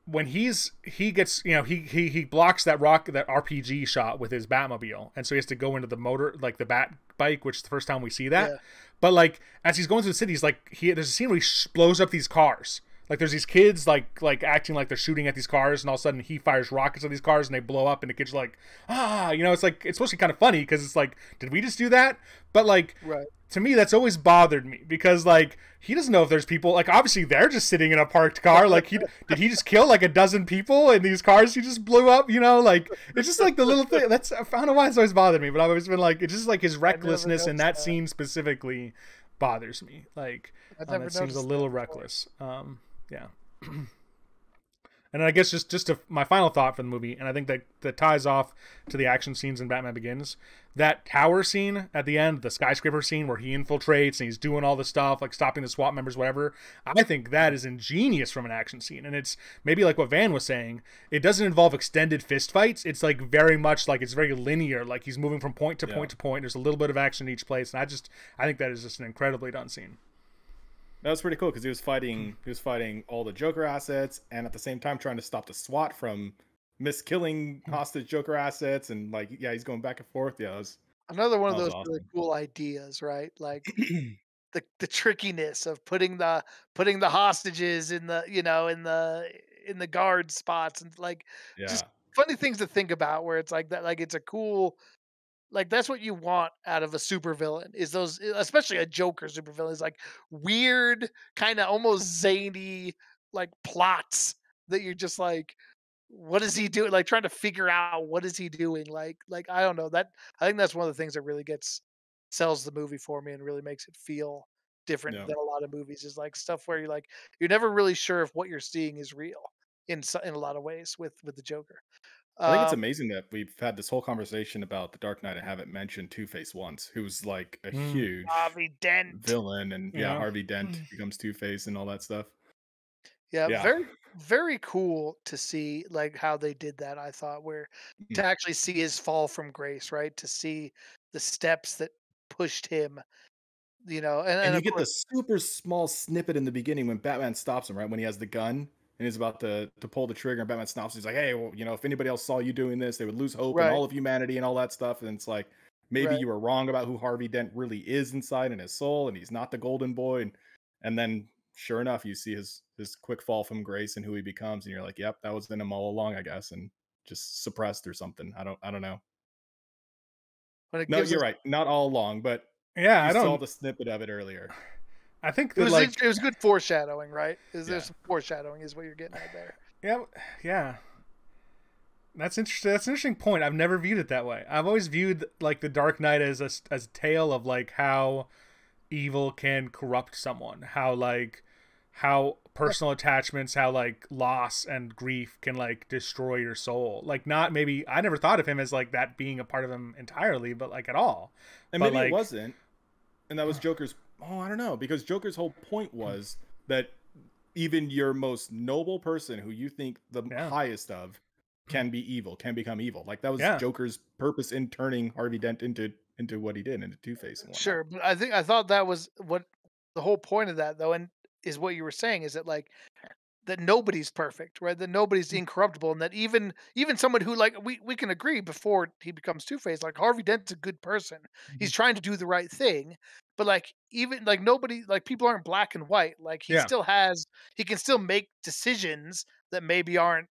Speaker 4: when he's he gets you know he he he blocks that rock that RPG shot with his Batmobile, and so he has to go into the motor like the Bat bike, which is the first time we see that.
Speaker 2: Yeah.
Speaker 4: But like as he's going through the city, he's like he there's a scene where he blows up these cars. Like there's these kids like like acting like they're shooting at these cars, and all of a sudden he fires rockets at these cars, and they blow up, and the kids are like, ah, you know, it's like it's supposed to be kind of funny because it's like, did we just do that? But like
Speaker 2: right
Speaker 4: to me, that's always bothered me because like he doesn't know if there's people like obviously they're just sitting in a parked car. Like he did he just kill like a dozen people in these cars he just blew up? You know, like it's just like the little thing. That's I don't know why it's always bothered me, but I've always been like it's just like his recklessness in that
Speaker 2: that.
Speaker 4: scene specifically bothers me. Like um, it seems a little reckless. Um, yeah. and I guess just just to, my final thought for the movie, and I think that that ties off to the action scenes in Batman Begins. That tower scene at the end, the skyscraper scene where he infiltrates and he's doing all the stuff like stopping the SWAT members, whatever. I think that is ingenious from an action scene, and it's maybe like what Van was saying. It doesn't involve extended fist fights. It's like very much like it's very linear. Like he's moving from point to
Speaker 3: Yeah.
Speaker 4: point to point. There's a little bit of action in each place, and I just I think that is just an incredibly done scene.
Speaker 3: That was pretty cool because he was fighting he was fighting all the Joker assets and at the same time trying to stop the SWAT from miskilling mm. hostage Joker assets and like yeah he's going back and forth. Yeah, it was,
Speaker 2: another one of those
Speaker 3: was
Speaker 2: really cool ideas right like the the trickiness of putting the putting the hostages in the you know in the in the guard spots and like
Speaker 3: yeah.
Speaker 2: Just- funny things to think about where it's like that like it's a cool like that's what you want out of a supervillain is those especially a joker supervillain is like weird kind of almost zany like plots that you're just like what is he doing like trying to figure out what is he doing like like i don't know that i think that's one of the things that really gets sells the movie for me and really makes it feel different
Speaker 3: Yeah.
Speaker 2: than a lot of movies is like stuff where you're like you're never really sure if what you're seeing is real in in a lot of ways with with the joker
Speaker 3: I think it's
Speaker 2: Um,
Speaker 3: amazing that we've had this whole conversation about the Dark Knight and haven't mentioned Two Face once, who's like a
Speaker 4: Mm.
Speaker 3: huge
Speaker 2: Harvey Dent.
Speaker 3: villain, and yeah,
Speaker 4: Yeah.
Speaker 3: Harvey Dent
Speaker 2: Mm.
Speaker 3: becomes Two Face and all that stuff.
Speaker 2: Yeah,
Speaker 3: Yeah.
Speaker 2: very very cool to see like how they did that. I thought where
Speaker 3: Mm.
Speaker 2: to actually see his fall from grace, right? To see the steps that pushed him, you know, and, and,
Speaker 3: And you get the super small snippet in the beginning when Batman stops him, right? When he has the gun and he's about to, to pull the trigger, and Batman stops. He's like, "Hey, well, you know, if anybody else saw you doing this, they would lose hope
Speaker 2: Right.
Speaker 3: in all of humanity and all that stuff." And it's like, maybe
Speaker 2: Right.
Speaker 3: you were wrong about who Harvey Dent really is inside in his soul, and he's not the Golden Boy. And and then, sure enough, you see his his quick fall from grace and who he becomes, and you're like, "Yep, that was in him all along, I guess." And just suppressed or something. I don't I don't know.
Speaker 2: it
Speaker 3: No, you're
Speaker 2: us-
Speaker 3: right. Not all along, but
Speaker 4: Yeah, I
Speaker 3: saw
Speaker 4: don't.
Speaker 3: the snippet of it earlier.
Speaker 4: I think
Speaker 2: It was
Speaker 4: like
Speaker 2: it was good foreshadowing, right? Is there some foreshadowing? Is what you're getting at there?
Speaker 4: Yeah, yeah. That's interesting. That's an interesting point. I've never viewed it that way. I've always viewed like the Dark Knight as a as a tale of like how evil can corrupt someone, how like how personal attachments, how like loss and grief can like destroy your soul. Like not maybe I never thought of him as like that being a part of him entirely, but like at all.
Speaker 3: And
Speaker 4: But,
Speaker 3: maybe
Speaker 4: like-
Speaker 3: it wasn't. And that was Joker's. Oh, I don't know. Because Joker's whole point hmm. was that even your most noble person who you think the
Speaker 4: Yeah.
Speaker 3: highest of hmm. can be evil, can become evil. Like that was
Speaker 4: Yeah.
Speaker 3: Joker's purpose in turning Harvey Dent into into what he did, into Two Face.
Speaker 2: Sure, but I think I thought that was what the whole point of that though, and is what you were saying is that like that nobody's perfect, right? That nobody's
Speaker 3: Mm.
Speaker 2: incorruptible, and that even even someone who like we we can agree before he becomes Two Face, like Harvey Dent's a good person. He's
Speaker 3: Mm-hmm.
Speaker 2: trying to do the right thing, but like even like nobody like people aren't black and white. Like he
Speaker 4: Yeah.
Speaker 2: still has he can still make decisions that maybe aren't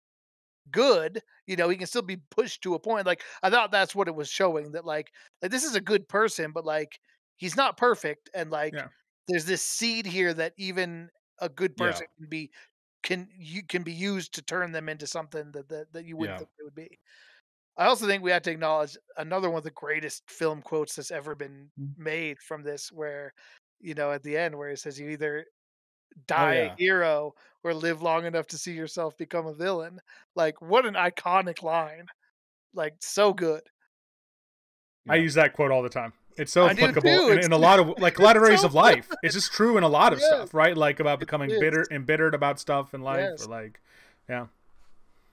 Speaker 2: good. You know, he can still be pushed to a point. Like I thought that's what it was showing that like like this is a good person, but like he's not perfect, and like
Speaker 4: Yeah.
Speaker 2: there's this seed here that even a good
Speaker 3: Yeah.
Speaker 2: person can be can you can be used to turn them into something that that, that you wouldn't
Speaker 3: Yeah.
Speaker 2: think they would be. I also think we have to acknowledge another one of the greatest film quotes that's ever been
Speaker 3: Mm.
Speaker 2: made from this, where you know at the end where it says you either die
Speaker 3: Oh, yeah.
Speaker 2: a hero or live long enough to see yourself become a villain. Like what an iconic line! Like so good.
Speaker 4: I use that quote all the time. It's so applicable in, in a lot of like a lot of areas
Speaker 2: so
Speaker 4: of life. It's just true in a lot of
Speaker 2: Yes.
Speaker 4: stuff, right? Like about becoming bitter, embittered about stuff in life,
Speaker 2: Yes.
Speaker 4: or like, yeah,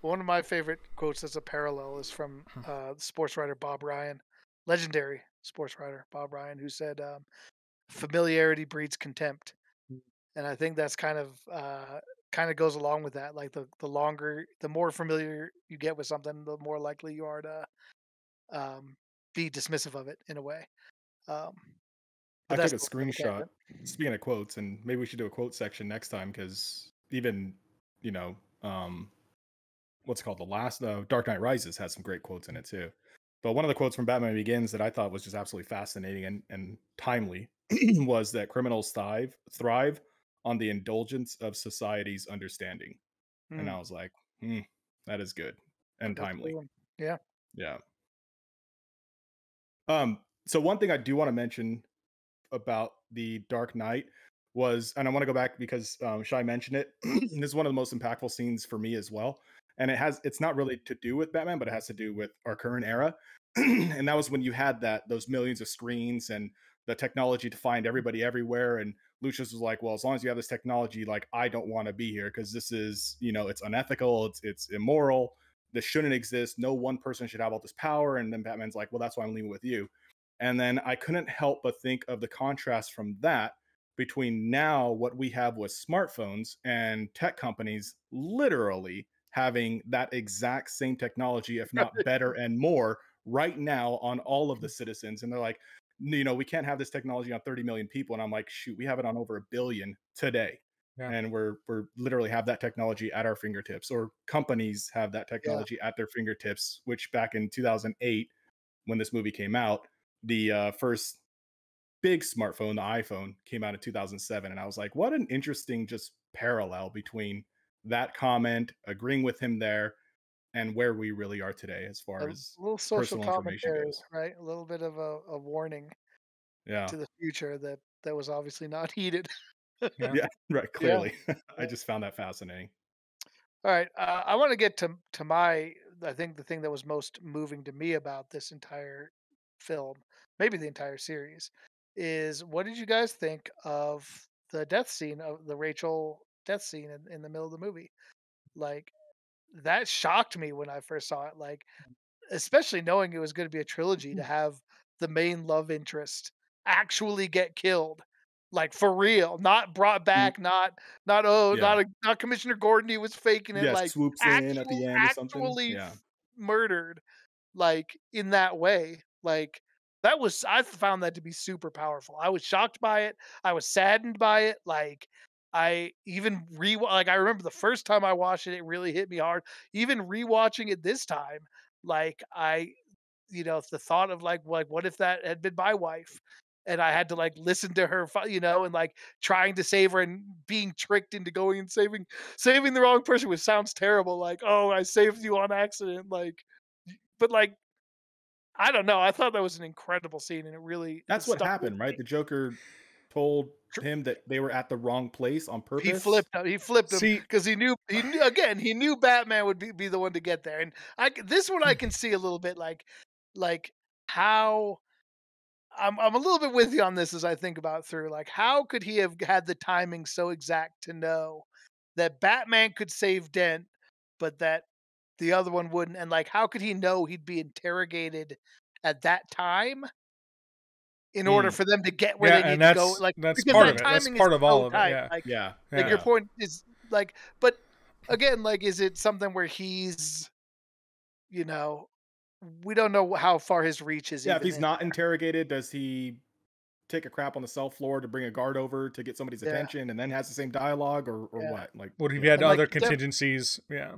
Speaker 2: One of my favorite quotes as a parallel is from uh, sports writer Bob Ryan, legendary sports writer Bob Ryan, who said, um, "Familiarity breeds contempt," and I think that's kind of uh, kind of goes along with that. Like the the longer, the more familiar you get with something, the more likely you are to um, be dismissive of it in a way. Um,
Speaker 3: I took a screenshot. Speaking of quotes, and maybe we should do a quote section next time because even you know, um, what's it called the last uh, Dark Knight Rises has some great quotes in it too. But one of the quotes from Batman Begins that I thought was just absolutely fascinating and, and timely was that criminals thrive thrive on the indulgence of society's understanding. And
Speaker 2: Mm,
Speaker 3: I was like, hmm, that is good and timely.
Speaker 2: Yeah.
Speaker 3: Yeah. Um, so one thing I do want to mention about the Dark Knight was, and I want to go back because um, Shai mentioned it. this is one of the most impactful scenes for me as well, and it has it's not really to do with Batman, but it has to do with our current era. and that was when you had that those millions of screens and the technology to find everybody everywhere. And Lucius was like, "Well, as long as you have this technology, like I don't want to be here because this is, you know, it's unethical, it's it's immoral." This shouldn't exist. No one person should have all this power. And then Batman's like, well, that's why I'm leaving with you. And then I couldn't help but think of the contrast from that between now what we have with smartphones and tech companies literally having that exact same technology, if not better and more, right now on all of the mm. citizens. And they're like, you know, we can't have this technology on 30 million people. And I'm like, shoot, we have it on over a billion today
Speaker 4: Yeah.
Speaker 3: and we're we're literally have that technology at our fingertips or companies have that technology at their fingertips which back in 2008 when this movie came out the uh, first big smartphone the iphone came out in 2007 and i was like what an interesting just parallel between that comment agreeing with him there and where we really are today as far
Speaker 2: A
Speaker 3: as
Speaker 2: little social commentary,
Speaker 3: goes.
Speaker 2: right? A little bit of a, a warning
Speaker 3: yeah
Speaker 2: to the future that that was obviously not heeded.
Speaker 4: Yeah.
Speaker 3: yeah right clearly i just found that fascinating
Speaker 2: All right, uh, I want to get to to my. I think the thing that was most moving to me about this entire film, maybe the entire series, is what did you guys think of the death scene of the Rachel death scene in, in the middle of the movie? Like that shocked me when I first saw it. Like, especially knowing it was going to be a trilogy to have the main love interest actually get killed like for real not brought back not not oh
Speaker 3: Yeah.
Speaker 2: not a, not commissioner gordon he was faking it
Speaker 3: yeah
Speaker 2: like
Speaker 3: swoops in at the end or something
Speaker 2: actually
Speaker 3: yeah
Speaker 2: murdered like in that way like that was i found that to be super powerful i was shocked by it i was saddened by it like i even re like i remember the first time i watched it it really hit me hard even rewatching it this time like i you know the thought of like like what if that had been my wife and i had to like listen to her you know and like trying to save her and being tricked into going and saving saving the wrong person which sounds terrible like oh i saved you on accident like but like i don't know i thought that was an incredible scene and it really
Speaker 3: That's
Speaker 2: it
Speaker 3: what happened, right? The Joker told him that they were at the wrong place on purpose.
Speaker 2: Uh, he flipped him. He flipped him because he knew he knew again. He knew Batman would be, be the one to get there, and I this one I mm. can see a little bit like like how I'm I'm a little bit with you on this as I think about through like how could he have had the timing so exact to know that Batman could save Dent, but that the other one wouldn't, and like how could he know he'd be interrogated at that time? In order
Speaker 3: Mm.
Speaker 2: for them to get where
Speaker 4: Yeah,
Speaker 2: they need to go,
Speaker 4: that's-
Speaker 2: like
Speaker 4: that's part of it. That's part of all of it, yeah.
Speaker 2: Like,
Speaker 3: Yeah.
Speaker 2: like
Speaker 3: yeah.
Speaker 2: your point is like, but again, like, is it something where he's, you know, we don't know how far his reach is.
Speaker 3: Yeah, if he's
Speaker 2: in
Speaker 3: not interrogated, does he take a crap on the cell floor to bring a guard over to get somebody's
Speaker 2: Yeah.
Speaker 3: attention and then has the same dialogue or, or
Speaker 2: Yeah.
Speaker 3: what? Like
Speaker 4: What if
Speaker 3: yeah,
Speaker 4: you had
Speaker 2: And, like,
Speaker 4: other contingencies? Yeah.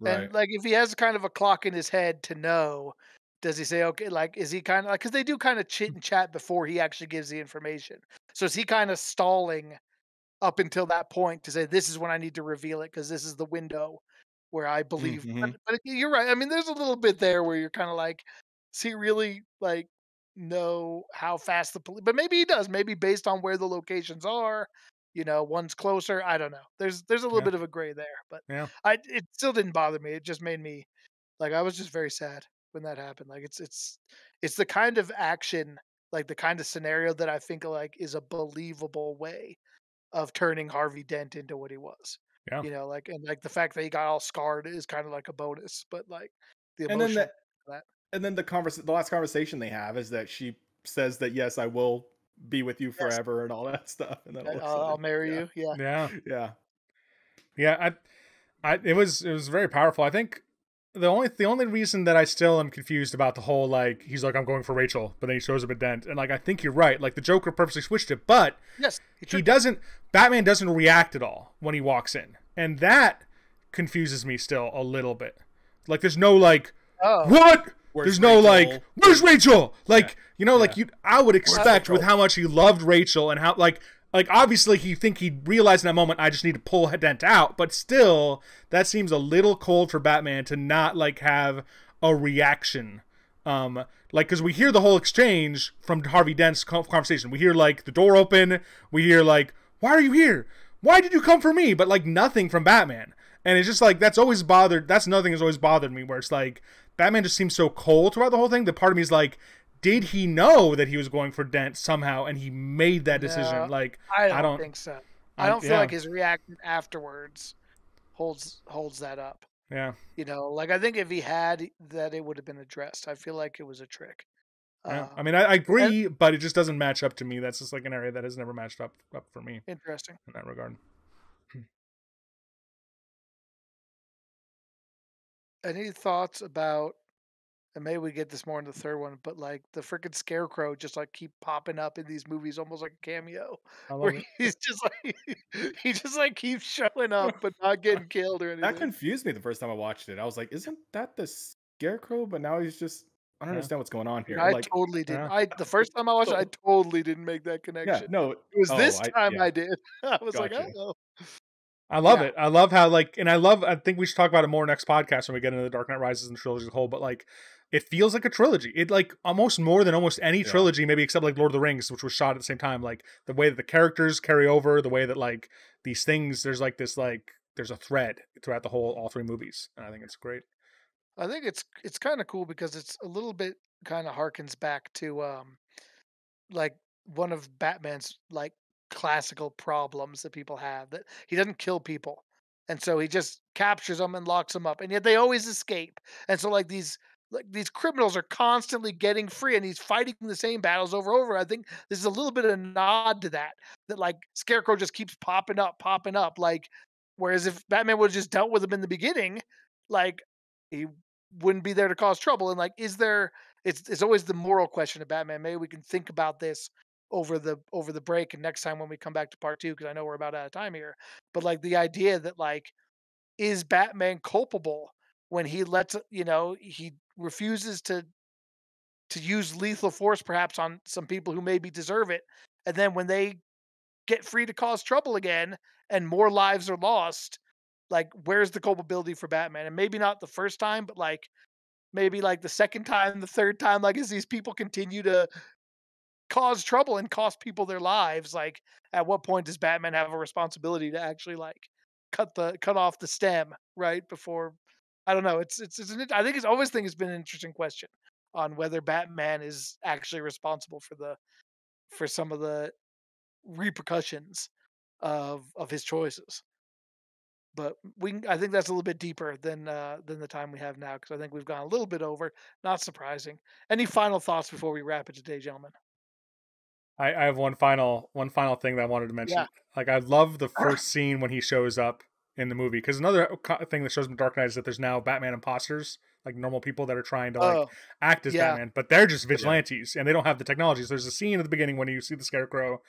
Speaker 3: right.
Speaker 2: And like, if he has kind of a clock in his head to know, does he say, okay, like, is he kind of like, because they do kind of chit and chat before he actually gives the information. So is he kind of stalling up until that point to say, this is when I need to reveal it because this is the window where I believe. But,
Speaker 3: Mhm.
Speaker 2: but you're right. I mean, there's a little bit there where you're kind of like, does he really like know how fast the police? But maybe he does. Maybe based on where the locations are, you know, one's closer. I don't know. There's there's a little
Speaker 4: Yeah.
Speaker 2: bit of a gray there, but
Speaker 4: Yeah.
Speaker 2: I it still didn't bother me. It just made me like I was just very sad when that happened. Like it's it's it's the kind of action, like the kind of scenario that I think like is a believable way of turning Harvey Dent into what he was.
Speaker 4: Yeah.
Speaker 2: You know, like and like the fact that he got all scarred is kind of like a bonus, but like the
Speaker 3: and then the,
Speaker 2: that.
Speaker 3: and then the convers the last conversation they have is that she says that yes, I will be with you
Speaker 2: Yes.
Speaker 3: forever and all that stuff. And then all of a
Speaker 2: I'll, I'll marry
Speaker 3: yeah,
Speaker 2: you. Yeah.
Speaker 4: Yeah.
Speaker 3: Yeah.
Speaker 4: Yeah, I, I, it was it was very powerful. I think the only the only reason that I still am confused about the whole like he's like I'm going for Rachel, but then he shows up at Dent, and like I think you're right. Like the Joker purposely switched it, but
Speaker 2: Yes. He
Speaker 4: he doesn't. Batman doesn't react at all when he walks in, and that confuses me still a little bit. Like there's no like
Speaker 2: oh.
Speaker 4: what.
Speaker 3: Where's
Speaker 4: There's no like, where's Rachel? Like, you know, like
Speaker 3: Yeah.
Speaker 4: you, I would expect with how much he loved Rachel and how, like, like obviously he think he realized in that moment, I just need to pull Dent out, but still, that seems a little cold for Batman to not like have a reaction. Um, like, because we hear the whole exchange from Harvey Dent's conversation. We hear like the door open. We hear like, why are you here? Why did you come for me? But like nothing from Batman. And it's just like that's always bothered. That's another thing that's always bothered me, where it's like Batman just seems so cold throughout the whole thing. The part of me is like, did he know that he was going for Dent somehow, and he made that decision?
Speaker 2: No,
Speaker 4: like,
Speaker 2: I don't,
Speaker 4: don't-
Speaker 2: think so. I
Speaker 4: I-
Speaker 2: don't feel
Speaker 4: yeah.
Speaker 2: like his reaction afterwards holds holds that up.
Speaker 4: yeah,
Speaker 2: You know, like I think if he had that, it would have been addressed. I feel like it was a trick.
Speaker 4: yeah.
Speaker 2: Uh,
Speaker 4: I mean, I, I agree, but it just doesn't match up to me. That's just like an area that has never matched up up for me
Speaker 2: interesting.
Speaker 4: in that regard.
Speaker 2: Any thoughts about? And maybe we get this more in the third one, but like the freaking scarecrow just like keep popping up in these movies, almost like a cameo, where
Speaker 4: it.
Speaker 2: he's just like he just like keeps showing up but not getting killed or anything.
Speaker 3: That confused me the first time I watched it. I was like, isn't that the scarecrow? But now he's just I don't
Speaker 4: Yeah.
Speaker 3: understand what's going on here.
Speaker 2: I
Speaker 3: like
Speaker 2: totally didn't.
Speaker 4: Yeah.
Speaker 2: I the first time I watched it, I totally didn't make that connection.
Speaker 3: yeah, no,
Speaker 2: It was
Speaker 3: oh,
Speaker 2: this
Speaker 3: I-
Speaker 2: time
Speaker 3: yeah.
Speaker 2: I did. I was like, oh,
Speaker 4: I love
Speaker 2: Yeah.
Speaker 4: it. I love how like, and I love. I think we should talk about it more next podcast when we get into the Dark Knight Rises and trilogy as a whole. But like, it feels like a trilogy. It like almost more than almost any
Speaker 3: Yeah.
Speaker 4: trilogy, maybe except like Lord of the Rings, which was shot at the same time. Like the way that the characters carry over, the way that like these things. There's like this like there's a thread throughout the whole all three movies, and I think it's great.
Speaker 2: I think it's it's kind of cool because it's a little bit kind of harkens back to um like one of Batman's like classical problems that people have that he doesn't kill people. And so he just captures them and locks them up and yet they always escape. And so like these like these criminals are constantly getting free and he's fighting the same battles over and over. I think this is a little bit of a nod to that that like Scarecrow just keeps popping up, popping up like whereas if Batman would have just dealt with him in the beginning, like he wouldn't be there to cause trouble. And like, is there? It's it's always the moral question of Batman. Maybe we can think about this over the over the break and next time when we come back to part two because I know we're about out of time here. But like the idea that like, is Batman culpable when he lets you know he refuses to to use lethal force perhaps on some people who maybe deserve it, and then when they get free to cause trouble again and more lives are lost like where's the culpability for batman? And maybe not the first time but like maybe like the second time the third time like as these people continue to cause trouble and cost people their lives like at what point does batman have a responsibility to actually like cut the cut off the stem right before i don't know it's it's, it's an, i think it's always think it's been an interesting question on whether batman is actually responsible for the for some of the repercussions of of his choices. But we, can, I think that's a little bit deeper than uh, than the time we have now because I think we've gone a little bit over. Not surprising. Any final thoughts before we wrap it today, gentlemen?
Speaker 4: I, I have one final one final thing that I wanted to mention.
Speaker 2: Yeah.
Speaker 4: Like I love the first scene when he shows up in the movie. Because another uh, thing that shows in Dark Knight is that there's now Batman imposters, like normal people that are trying to like
Speaker 2: Oh,
Speaker 4: act as
Speaker 2: yeah.
Speaker 4: Batman, but they're just vigilantes and they don't have the technologies. There's a scene at the beginning when you see the Scarecrow,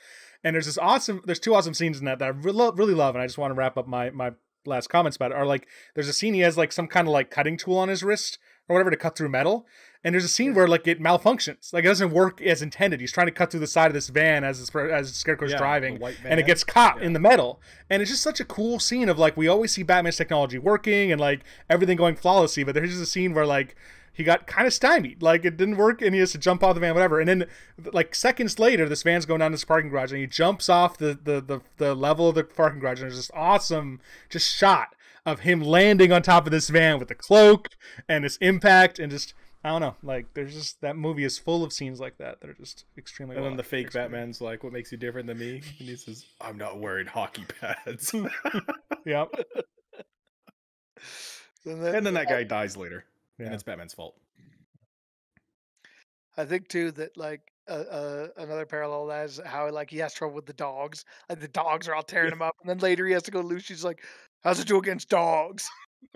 Speaker 4: and there's this awesome. There's two awesome scenes in that that I really, really love, and I just want to wrap up my my last comments about it. Are like there's a scene he has like some kind of like cutting tool on his wrist or whatever to cut through metal, and there's a scene where like it malfunctions, like it doesn't work as intended. He's trying to cut through the side of this van as this, as Scarecrow's
Speaker 3: Yeah,
Speaker 4: driving, and it gets caught
Speaker 3: Yeah.
Speaker 4: in the metal. And it's just such a cool scene of like we always see Batman's technology working and like everything going flawlessly, but there's just a scene where like he got kind of stymied, like it didn't work, and he has to jump off the van, whatever. And then like seconds later, this van's going down this parking garage, and he jumps off the the the, the level of the parking garage, and there's this awesome just shot of him landing on top of this van with the cloak and this impact and just. I don't know. Like, there's just that movie is full of scenes like that that are just extremely.
Speaker 3: And then the fake
Speaker 4: executed.
Speaker 3: Batman's like, "What makes you different than me?" And he says, "I'm not wearing hockey pads."
Speaker 4: Yep.
Speaker 2: and then,
Speaker 3: and then that guy dies later,
Speaker 4: Yeah.
Speaker 3: and it's Batman's fault.
Speaker 2: I think too that like uh, uh, another parallel that is how like he has trouble with the dogs. Like the dogs are all tearing him up, and then later he has to go loose. She's like, "How's it do against dogs?"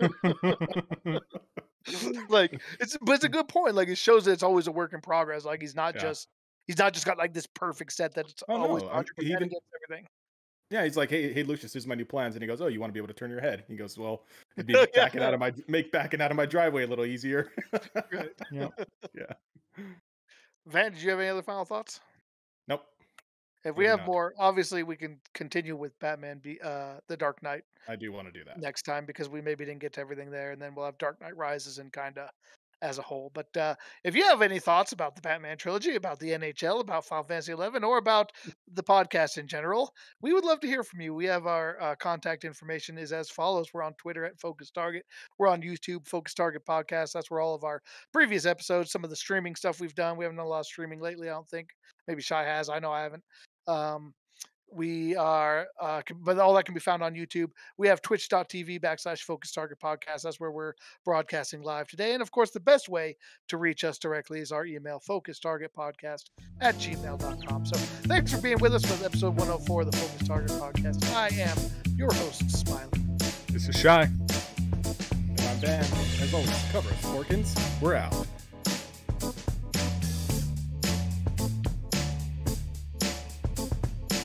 Speaker 2: like it's but it's a good point. Like it shows that it's always a work in progress. Like he's not
Speaker 3: Yeah.
Speaker 2: just he's not just got like this perfect set that it's
Speaker 3: Oh,
Speaker 2: always
Speaker 3: no, I- he
Speaker 2: against everything.
Speaker 3: Yeah, he's like, "Hey, hey, Lucius, here's my new plans." And he goes, "Oh, you want to be able to turn your head?" He goes, "Well, it'd be
Speaker 2: Yeah.
Speaker 3: backing out of my make backing out of my driveway a little easier."
Speaker 4: Yep.
Speaker 3: yeah.
Speaker 2: Dan, did you have any other final thoughts?
Speaker 3: Nope.
Speaker 2: If we have
Speaker 3: not.
Speaker 2: more, obviously we can continue with Batman, be uh, the Dark Knight
Speaker 3: I do want to do that.
Speaker 2: next time because we maybe didn't get to everything there, and then we'll have Dark Knight Rises and kind of as a whole. But uh, if you have any thoughts about the Batman trilogy, about the NHL, about Final Fantasy Eleven, or about the podcast in general, we would love to hear from you. We have our uh, contact information is as follows: We're on Twitter at Focus Target. We're on YouTube, Focus Target Podcast. That's where all of our previous episodes, some of the streaming stuff we've done. We haven't done a lot of streaming lately. I don't think. Maybe Shy has. I know I haven't. Um, we are, uh, but all that can be found on YouTube. We have twitch.tv backslash focus target podcast. That's where we're broadcasting live today. And of course, the best way to reach us directly is our email, focus target podcast at gmail.com. So thanks for being with us for episode 104 of the Focus Target podcast. I am your host, Smiley.
Speaker 4: This is shy.
Speaker 3: And I'm Dan. As always, cover us, Porkins. We're out.